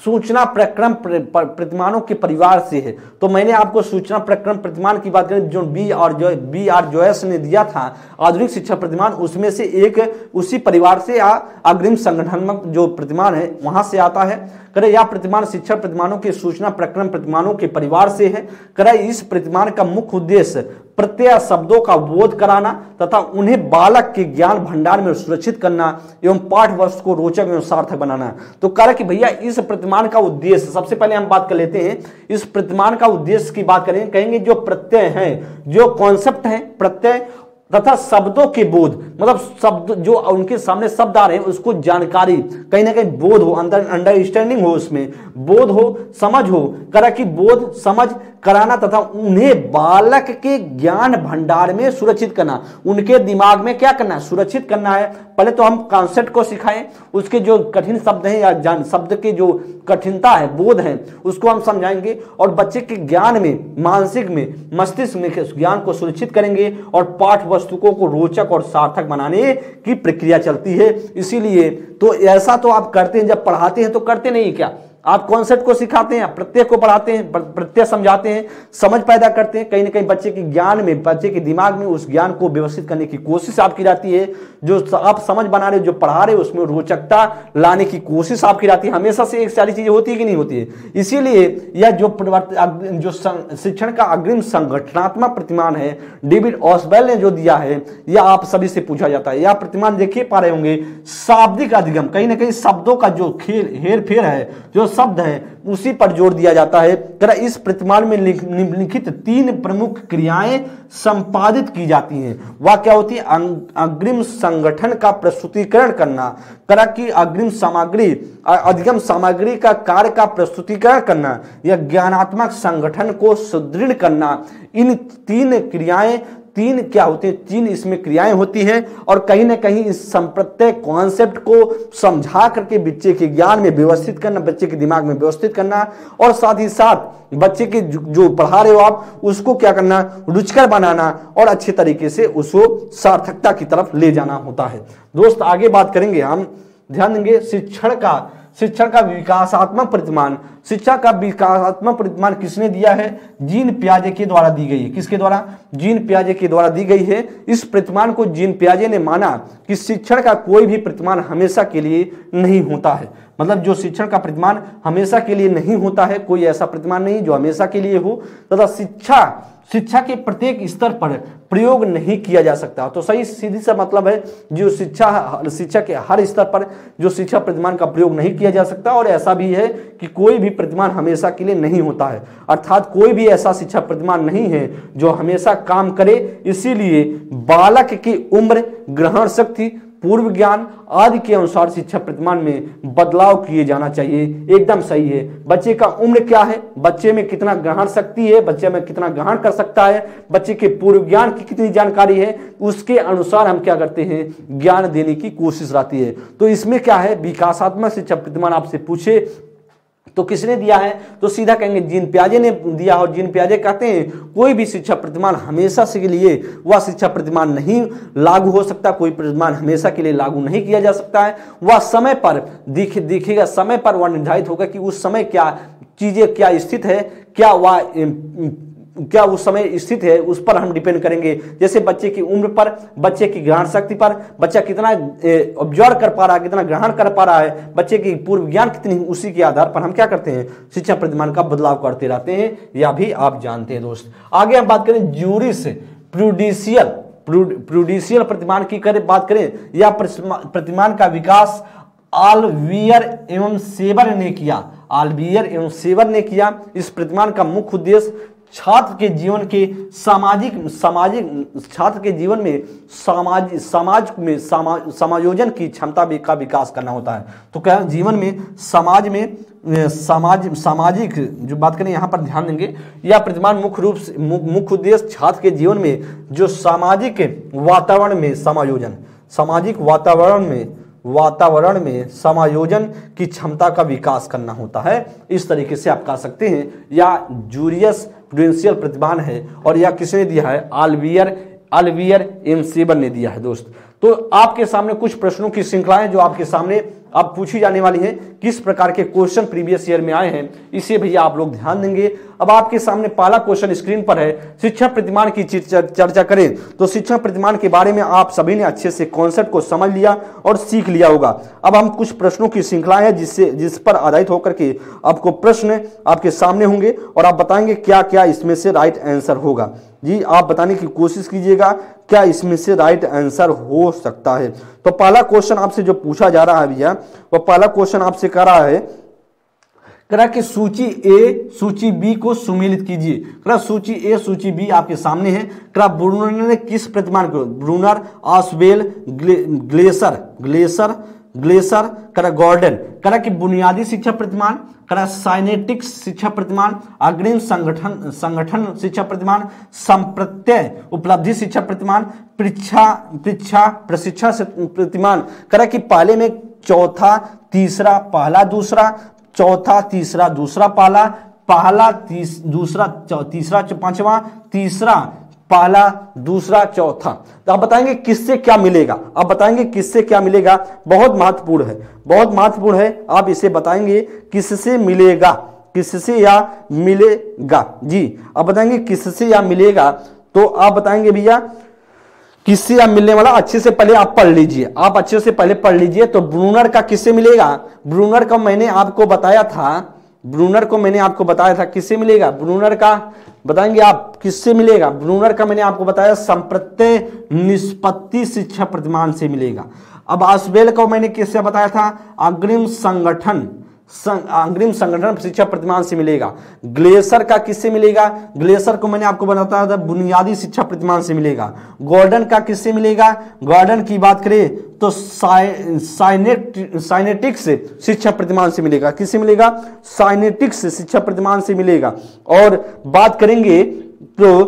सूचना प्रक्रम प्रतिमानों के परिवार से है। तो मैंने आपको सूचना प्रक्रम प्रतिमान की बात करें, जो बी और जो, बी आर जोयस ने दिया था, आधुनिक शिक्षा प्रतिमान, उसमें से एक उसी परिवार से या अग्रिम संगठनात्मक जो प्रतिमान है, वहाँ से आता है। करे यह प्रतिमान शिक्षण प्रतिमानों के सूचना प्रक्रम प्रतिमानों के परिवार से है। करे, इस प्रतिमान का मुख्य उद्देश्य प्रत्यय शब्दों का बोध कराना तथा उन्हें बालक के ज्ञान भंडार में सुरक्षित करना एवं पाठ वर्ष को रोचक एवं सार्थक बनाना। तो कह कि भैया, इस प्रतिमान का उद्देश्य, सबसे पहले हम बात कर लेते हैं, इस प्रतिमान का उद्देश्य की बात करें, कहेंगे जो प्रत्यय है, जो कॉन्सेप्ट है, प्रत्यय तथा शब्दों के बोध मतलब शब्द जो उनके सामने शब्द आ रहे हैं, उसको जानकारी, कहीं ना कहीं बोध हो, अंदर अंडरस्टैंडिंग हो उसमें। बोध हो, समझ हो, करा कि बोध, समझ कराना तथा उन्हें बालक के ज्ञान भंडार में सुरक्षित करना। उनके दिमाग में क्या करना है? सुरक्षित करना है। पहले तो हम कॉन्सेप्ट को सिखाएँ। उसके जो कठिन शब्द हैं या जान, शब्द के जो कठिनता है, बोध है, उसको हम समझाएँगे और बच्चे के ज्ञान में, मानसिक में, मस्तिष्क में ज्ञान को सुरक्षित करेंगे और पाठ वस्तुकों को रोचक और सार्थक बनाने की प्रक्रिया चलती है। इसीलिए तो ऐसा तो आप करते हैं, जब पढ़ाते हैं तो करते नहीं क्या? आप कॉन्सेप्ट को सिखाते हैं प्रत्यय को पढ़ाते हैं प्रत्यय समझाते हैं, समझ पैदा करते हैं, कहीं ना कहीं बच्चे के ज्ञान में, बच्चे के दिमाग में उस ज्ञान को व्यवस्थित करने की कोशिश आपकी जाती है, जो आप समझ बना रहे हो, जो पढ़ा रहे हो, उसमें रोचकता लाने की कोशिश आपकी जाती है। हमेशा से एक सारी चीज़ें होती है कि नहीं होती है? इसीलिए यह जो जो शिक्षण का अग्रिम संगठनात्मक प्रतिमान है, डेविड ऑसबेल ने जो दिया है, यह आप सभी से पूछा जाता है। यह प्रतिमान देखिए पा रहे होंगे, शाब्दिक अधिगम, कहीं ना कहीं शब्दों का जो खेल हेर फेर है, जो शब्द है, उसी पर ज़ोर दिया जाता है। करा इस प्रतिमान में निम्नलिखित तीन प्रमुख क्रियाएँ संपादित की जाती हैं। वह क्या होती है? अग्रिम संगठन का प्रस्तुतिकरण करना करा की अग्रिम सामग्री अधिगम सामग्री का कार्य का प्रस्तुतिकरण करना, या ज्ञानात्मक संगठन को सुदृढ़ करना। इन तीन क्रियाएँ तीन क्या होते हैं? तीन इसमें क्रियाएँ होती हैं और कहीं ना कहीं इस संप्रत्यय कॉन्सेप्ट को समझा करके बच्चे के ज्ञान में व्यवस्थित करना, बच्चे के दिमाग में व्यवस्थित करना और साथ ही साथ बच्चे के जो पढ़ा रहे हो आप, उसको क्या करना, रुचकर बनाना और अच्छे तरीके से उसको सार्थकता की तरफ़ ले जाना होता है। दोस्त, आगे बात करेंगे हम। ध्यान देंगे शिक्षण का शिक्षण का विकासात्मक प्रतिमान, शिक्षा का विकासात्मक प्रतिमान किसने दिया है? जीन प्याजे के द्वारा दी गई है। किसके द्वारा? जीन प्याजे के द्वारा दी गई है। इस प्रतिमान को जीन प्याजे ने माना कि शिक्षण का कोई भी प्रतिमान हमेशा के लिए नहीं होता है। मतलब जो शिक्षण का प्रतिमान हमेशा के लिए नहीं होता है, कोई ऐसा प्रतिमान नहीं जो हमेशा के लिए हो, तथा शिक्षा शिक्षा के प्रत्येक स्तर पर प्रयोग नहीं किया जा सकता। तो सही सीधी सा मतलब है, जो शिक्षा शिक्षा के हर स्तर पर जो शिक्षा प्रतिमान का प्रयोग नहीं किया जा सकता, और ऐसा भी है कि कोई भी प्रतिमान हमेशा के लिए नहीं होता है। अर्थात कोई भी ऐसा शिक्षा प्रतिमान नहीं है जो हमेशा काम करे, इसीलिए बालक की उम्र, ग्रहण शक्ति पूर्व ज्ञान आदि के अनुसार शिक्षा प्रतिमान में बदलाव किए जाना चाहिए। एकदम सही है। बच्चे का उम्र क्या है? बच्चे में कितना ग्रहण शक्ति है? बच्चे में कितना ग्रहण कर सकता है? बच्चे के पूर्व ज्ञान की कितनी जानकारी है? उसके अनुसार हम क्या करते हैं? ज्ञान देने की कोशिश रहती है। तो इसमें क्या है? विकासात्मक शिक्षा प्रतिमान आपसे पूछे। तो किसने दिया है? तो सीधा कहेंगे, जिन प्याजे ने दिया और जिन प्याजे कहते हैं, कोई भी शिक्षा प्रतिमान हमेशा के लिए वह शिक्षा प्रतिमान नहीं लागू हो सकता, कोई प्रतिमान हमेशा के लिए लागू नहीं किया जा सकता है। वह समय पर दिख, दिखेगा, समय पर वह निर्धारित होगा कि उस समय क्या चीज़ें, क्या स्थित है, क्या वह क्या उस समय स्थित है, उस पर हम डिपेंड करेंगे। जैसे बच्चे की उम्र पर, बच्चे की ग्रहण शक्ति पर, बच्चा कितना ऑब्ज़र्व कर पा रहा है, कितना ग्रहण कर पा रहा है, बच्चे की पूर्व ज्ञान कितनी उसी के आधार पर हम क्या करते हैं, शिक्षा प्रतिमान का बदलाव करते रहते हैं, यह भी आप जानते हैं दोस्त। आगे हम बात करें जूरिस प्रूडिशियल प्रूडिशियल प्रतिमान की करें, बात करें या प्रतिमान का विकास आलवियर एवं सेवर ने किया, आलवियर एवं सेवर ने किया। इस प्रतिमान का मुख्य उद्देश्य छात्र के जीवन के सामाजिक सामाजिक छात्र के जीवन में समाज समाज में समा, समायोजन की क्षमता भी का विकास करना होता है। तो क्या जीवन में समाज में समाज सामाजिक जो बात करें यहाँ पर ध्यान देंगे यह प्रतिमान मुख्य रूप से मुख्य उद्देश्य छात्र के जीवन में जो सामाजिक वातावरण में समायोजन सामाजिक वातावरण में वातावरण में समायोजन की क्षमता का विकास करना होता है। इस तरीके से आप कह सकते हैं या जूरियस प्रोडेंशियल प्रतिमान है और यह किसने दिया है? आलवियर अलवियर एम सेवन ने दिया है, दोस्त। तो आपके सामने कुछ प्रश्नों की श्रृंखलाएँ जो आपके सामने अब पूछी जाने वाली है, किस प्रकार के क्वेश्चन प्रीवियस ईयर में आए हैं, इसे भैया आप लोग ध्यान देंगे। अब आपके सामने पहला क्वेश्चन स्क्रीन पर है, शिक्षा प्रतिमान की चर्चा करें। तो शिक्षा प्रतिमान के बारे में आप सभी ने अच्छे से कॉन्सेप्ट को समझ लिया और सीख लिया होगा। अब हम कुछ प्रश्नों की श्रृंखला है, जिससे, जिस पर आधारित होकर के आपको प्रश्न आपके सामने होंगे और आप बताएँगे क्या क्या इसमें से राइट आंसर होगा। जी आप बताने की कोशिश कीजिएगा क्या इसमें से राइट आंसर हो सकता है? तो पहला क्वेश्चन आपसे जो पूछा जा रहा है भैया वो पहला क्वेश्चन आपसे कर रहा है करा कि सूची ए सूची बी को सुमिलित कीजिए। करा सूची ए सूची बी आपके सामने है। करा ब्रूनर ने किस प्रतिमान को ब्रूनर ऑसवेल ग्ले, ग्लेसर ग्लेसर ग्लेसर, करा गॉर्डन, करा कि बुनियादी शिक्षा प्रतिमान, करा साइनेटिक शिक्षा प्रतिमान, अग्रिम संगठन संगठन शिक्षा प्रतिमान, संप्रत्यय उपलब्धि शिक्षा प्रतिमान परीक्षा परीक्षा प्रशिक्षण प्रतिमान, करा कि पहले में चौथा, तीसरा, पहला, दूसरा, चौथा, तीसरा, दूसरा, पहला पहला, तीस, दूसरा तीसरा, पांचवा, तीसरा पहला दूसरा चौथा। तो आप बताएँगे किससे क्या मिलेगा? आप बताएँगे किससे क्या मिलेगा? बहुत महत्वपूर्ण है। बहुत महत्वपूर्ण है, आप इसे बताएँगे किससे मिलेगा? किससे या मिलेगा? जी, आप बताएँगे किससे या मिलेगा? तो आप बताएँगे भैया, किससे या मिलने वाला? अच्छे से पहले आप पढ़ लीजिए। आप अच्छे से पहले पढ़ लीजिए तो ब्रूनर का किससे मिलेगा? ब्रूनर का मैंने आपको बताया था ब्रूनर को मैंने आपको बताया था, किससे मिलेगा? ब्रूनर का, बताएँगे आप, किससे मिलेगा? ब्रूनर का मैंने आपको बताया, संप्रत्यय निष्पत्ति शिक्षा प्रतिमान से मिलेगा। अब आसबेल को मैंने किससे बताया था? अग्रिम संगठन। अग्रिम संगठन शिक्षा प्रतिमान से मिलेगा। ग्लेसर का किससे मिलेगा? ग्लेसर को मैंने आपको बताया था बुनियादी शिक्षा प्रतिमान से मिलेगा। गॉर्डन का किससे मिलेगा? गॉर्डन की बात करें तो साइनेट साइनेटिक्स शिक्षा प्रतिमान से मिलेगा। किससे मिलेगा? साइनेटिक्स शिक्षा प्रतिमान से मिलेगा। और बात करेंगे तो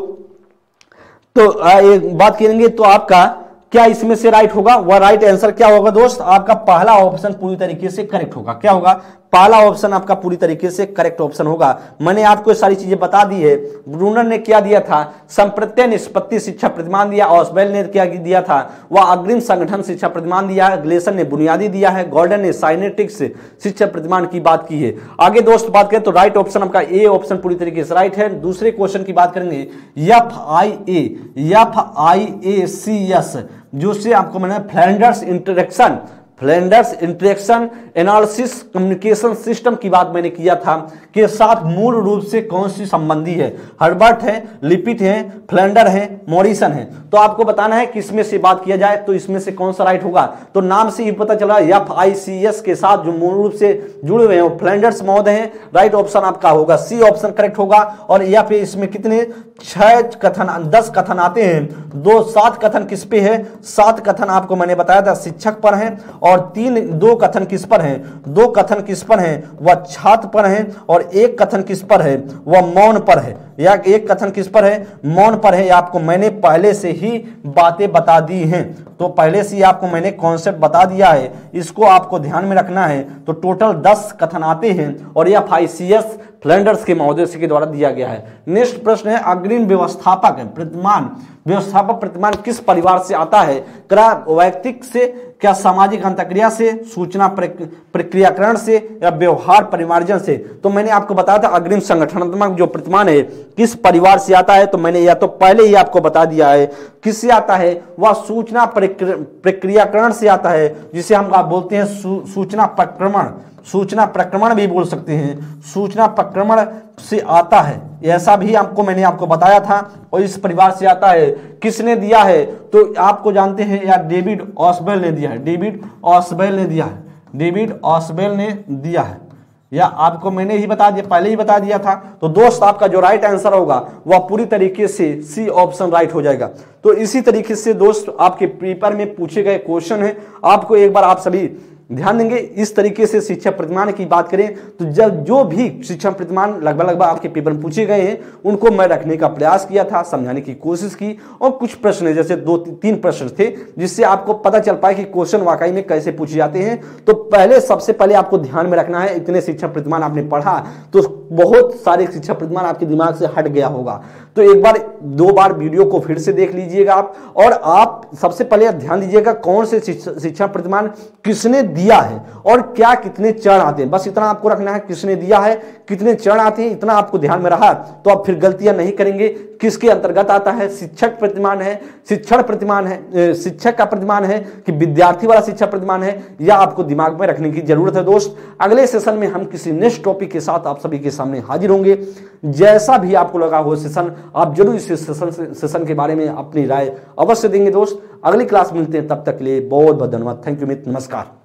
तो एक बात करेंगे तो आपका क्या इसमें से राइट होगा? वह राइट आंसर क्या होगा दोस्त? आपका पहला ऑप्शन पूरी तरीके से करेक्ट होगा। क्या होगा? पहला ऑप्शन आपका पूरी तरीके से करेक्ट ऑप्शन होगा। मैंने आपको सारी चीज़ें बता दी है। ब्रूनर ने क्या दिया था? संप्रत्यय निष्पत्ति शिक्षा प्रतिमान दिया ऑसबेल ने क्या दिया था? वह अग्रिम संगठन शिक्षा प्रतिमान दिया है ग्लेसन ने बुनियादी दिया है गॉर्डन ने साइनेटिक्स शिक्षा प्रतिमान की बात की है। आगे दोस्त बात करें तो राइट ऑप्शन आपका ए ऑप्शन पूरी तरीके से राइट है। दूसरे क्वेश्चन की बात करेंगे F I A F I A C S जो से आपको मैंने Flanders interaction Flanders interaction analysis communication system की बात मैंने किया था के साथ मूल रूप से कौन सी संबंधी है? हर्बर्ट है लिपिट है फ्लेंडर है मॉरिसन है। तो आपको बताना है किसमें से बात किया जाए तो इसमें से कौन सा राइट होगा? तो नाम से ही पता चला एफ़ आई सी एस के साथ जो मूल रूप से जुड़े हुए हैं, वो फ्लेंडर्स महोदय हैं। राइट ऑप्शन आपका होगा सी ऑप्शन करेक्ट होगा। और या फिर इसमें कितने? छह कथन, दस कथन आते हैं। दो, सात कथन किस पे है? सात कथन आपको मैंने बताया था, शिक्षक पर है। और तीन, दो कथन किस पर है? दो कथन किस पर है? वह छात्र पर है और एक कथन किस पर है? वह मौन पर है। या एक कथन किस पर है? मौन पर है। आपको मैंने पहले से ही बातें बता दी हैं। तो पहले से ही आपको मैंने कॉन्सेप्ट बता दिया है। इसको आपको ध्यान में रखना है। तो टोटल दस कथन आते हैं और यह फाइसियस फ्लैंडर्स के महोदय के द्वारा दिया गया है। नेक्स्ट प्रश्न है, अग्रिम व्यवस्थापक प्रतिमान व्यवस्थापक प्रतिमान किस परिवार से आता है? क्या वैयक्तिक से क्या सामाजिक अंतक्रिया से, सूचना प्रक्रियाकरण से या व्यवहार परिमार्जन से? तो मैंने आपको बताया था अग्रिम संगठनात्मक जो प्रतिमान है, किस परिवार से आता है तो मैंने या तो पहले ही आपको बता दिया है। किससे आता है? वह सूचना प्रक्रियाकरण से आता है, जिसे हम बोलते हैं सूचना प्रक्रमण। सूचना प्रक्रमण भी बोल सकते हैं। सूचना प्रक्रमण से आता है। ऐसा भी आपको मैंने आपको बताया था और इस परिवार से आता है। किसने दिया है? तो आपको जानते हैं, या डेविड ऑसबेल ने दिया है। डेविड ऑसबेल ने दिया है। डेविड ऑसबेल ने दिया है। या आपको मैंने ही बता दिया, पहले ही बता दिया था। तो दोस्त, आपका जो राइट आंसर होगा, वह पूरी तरीके से सी ऑप्शन राइट हो जाएगा। तो इसी तरीके से दोस्त, आपके पेपर में पूछे गए क्वेश्चन है। आपको एक बार आप सभी ध्यान देंगे इस तरीके से शिक्षा प्रतिमान की बात करें तो जब जो भी शिक्षा प्रतिमान लगभग लगभग आपके पेपर में पूछे गए हैं उनको मैं रखने का प्रयास किया था समझाने की कोशिश की और कुछ प्रश्न जैसे दो ती, तीन प्रश्न थे जिससे आपको पता चल पाए कि क्वेश्चन वाकई में कैसे पूछे जाते हैं। तो पहले सबसे पहले आपको ध्यान में रखना है इतने शिक्षा प्रतिमान आपने पढ़ा तो बहुत सारे शिक्षा प्रतिमान आपके दिमाग से हट गया होगा। तो एक बार दो बार वीडियो को फिर से देख लीजिएगा आप और आप सबसे पहले ध्यान दीजिएगा कौन से शिक्षा प्रतिमान किसने दिया है और क्या कितने चरण आते हैं? बस इतना आपको रखना है, किसने दिया है, कितने चरण आते हैं, इतना आपको ध्यान में रहा तो आप फिर गलतियाँ नहीं करेंगे। किसके अंतर्गत आता है? शिक्षक प्रतिमान है। शिक्षण प्रतिमान है शिक्षक का प्रतिमान है कि विद्यार्थी वाला शिक्षा प्रतिमान है, या आपको दिमाग में रखने की ज़रूरत है दोस्त। अगले सेशन में हम किसी नेक्स्ट टॉपिक के साथ आप सभी के सामने हाजिर होंगे। जैसा भी आपको लगा हो सेशन, आप ज़रूर इस सेशन सेशन के बारे में अपनी राय अवश्य देंगे दोस्त। अगली क्लास मिलते हैं, तब तक के लिए बहुत बहुत धन्यवाद। थैंक यू मित्र, नमस्कार।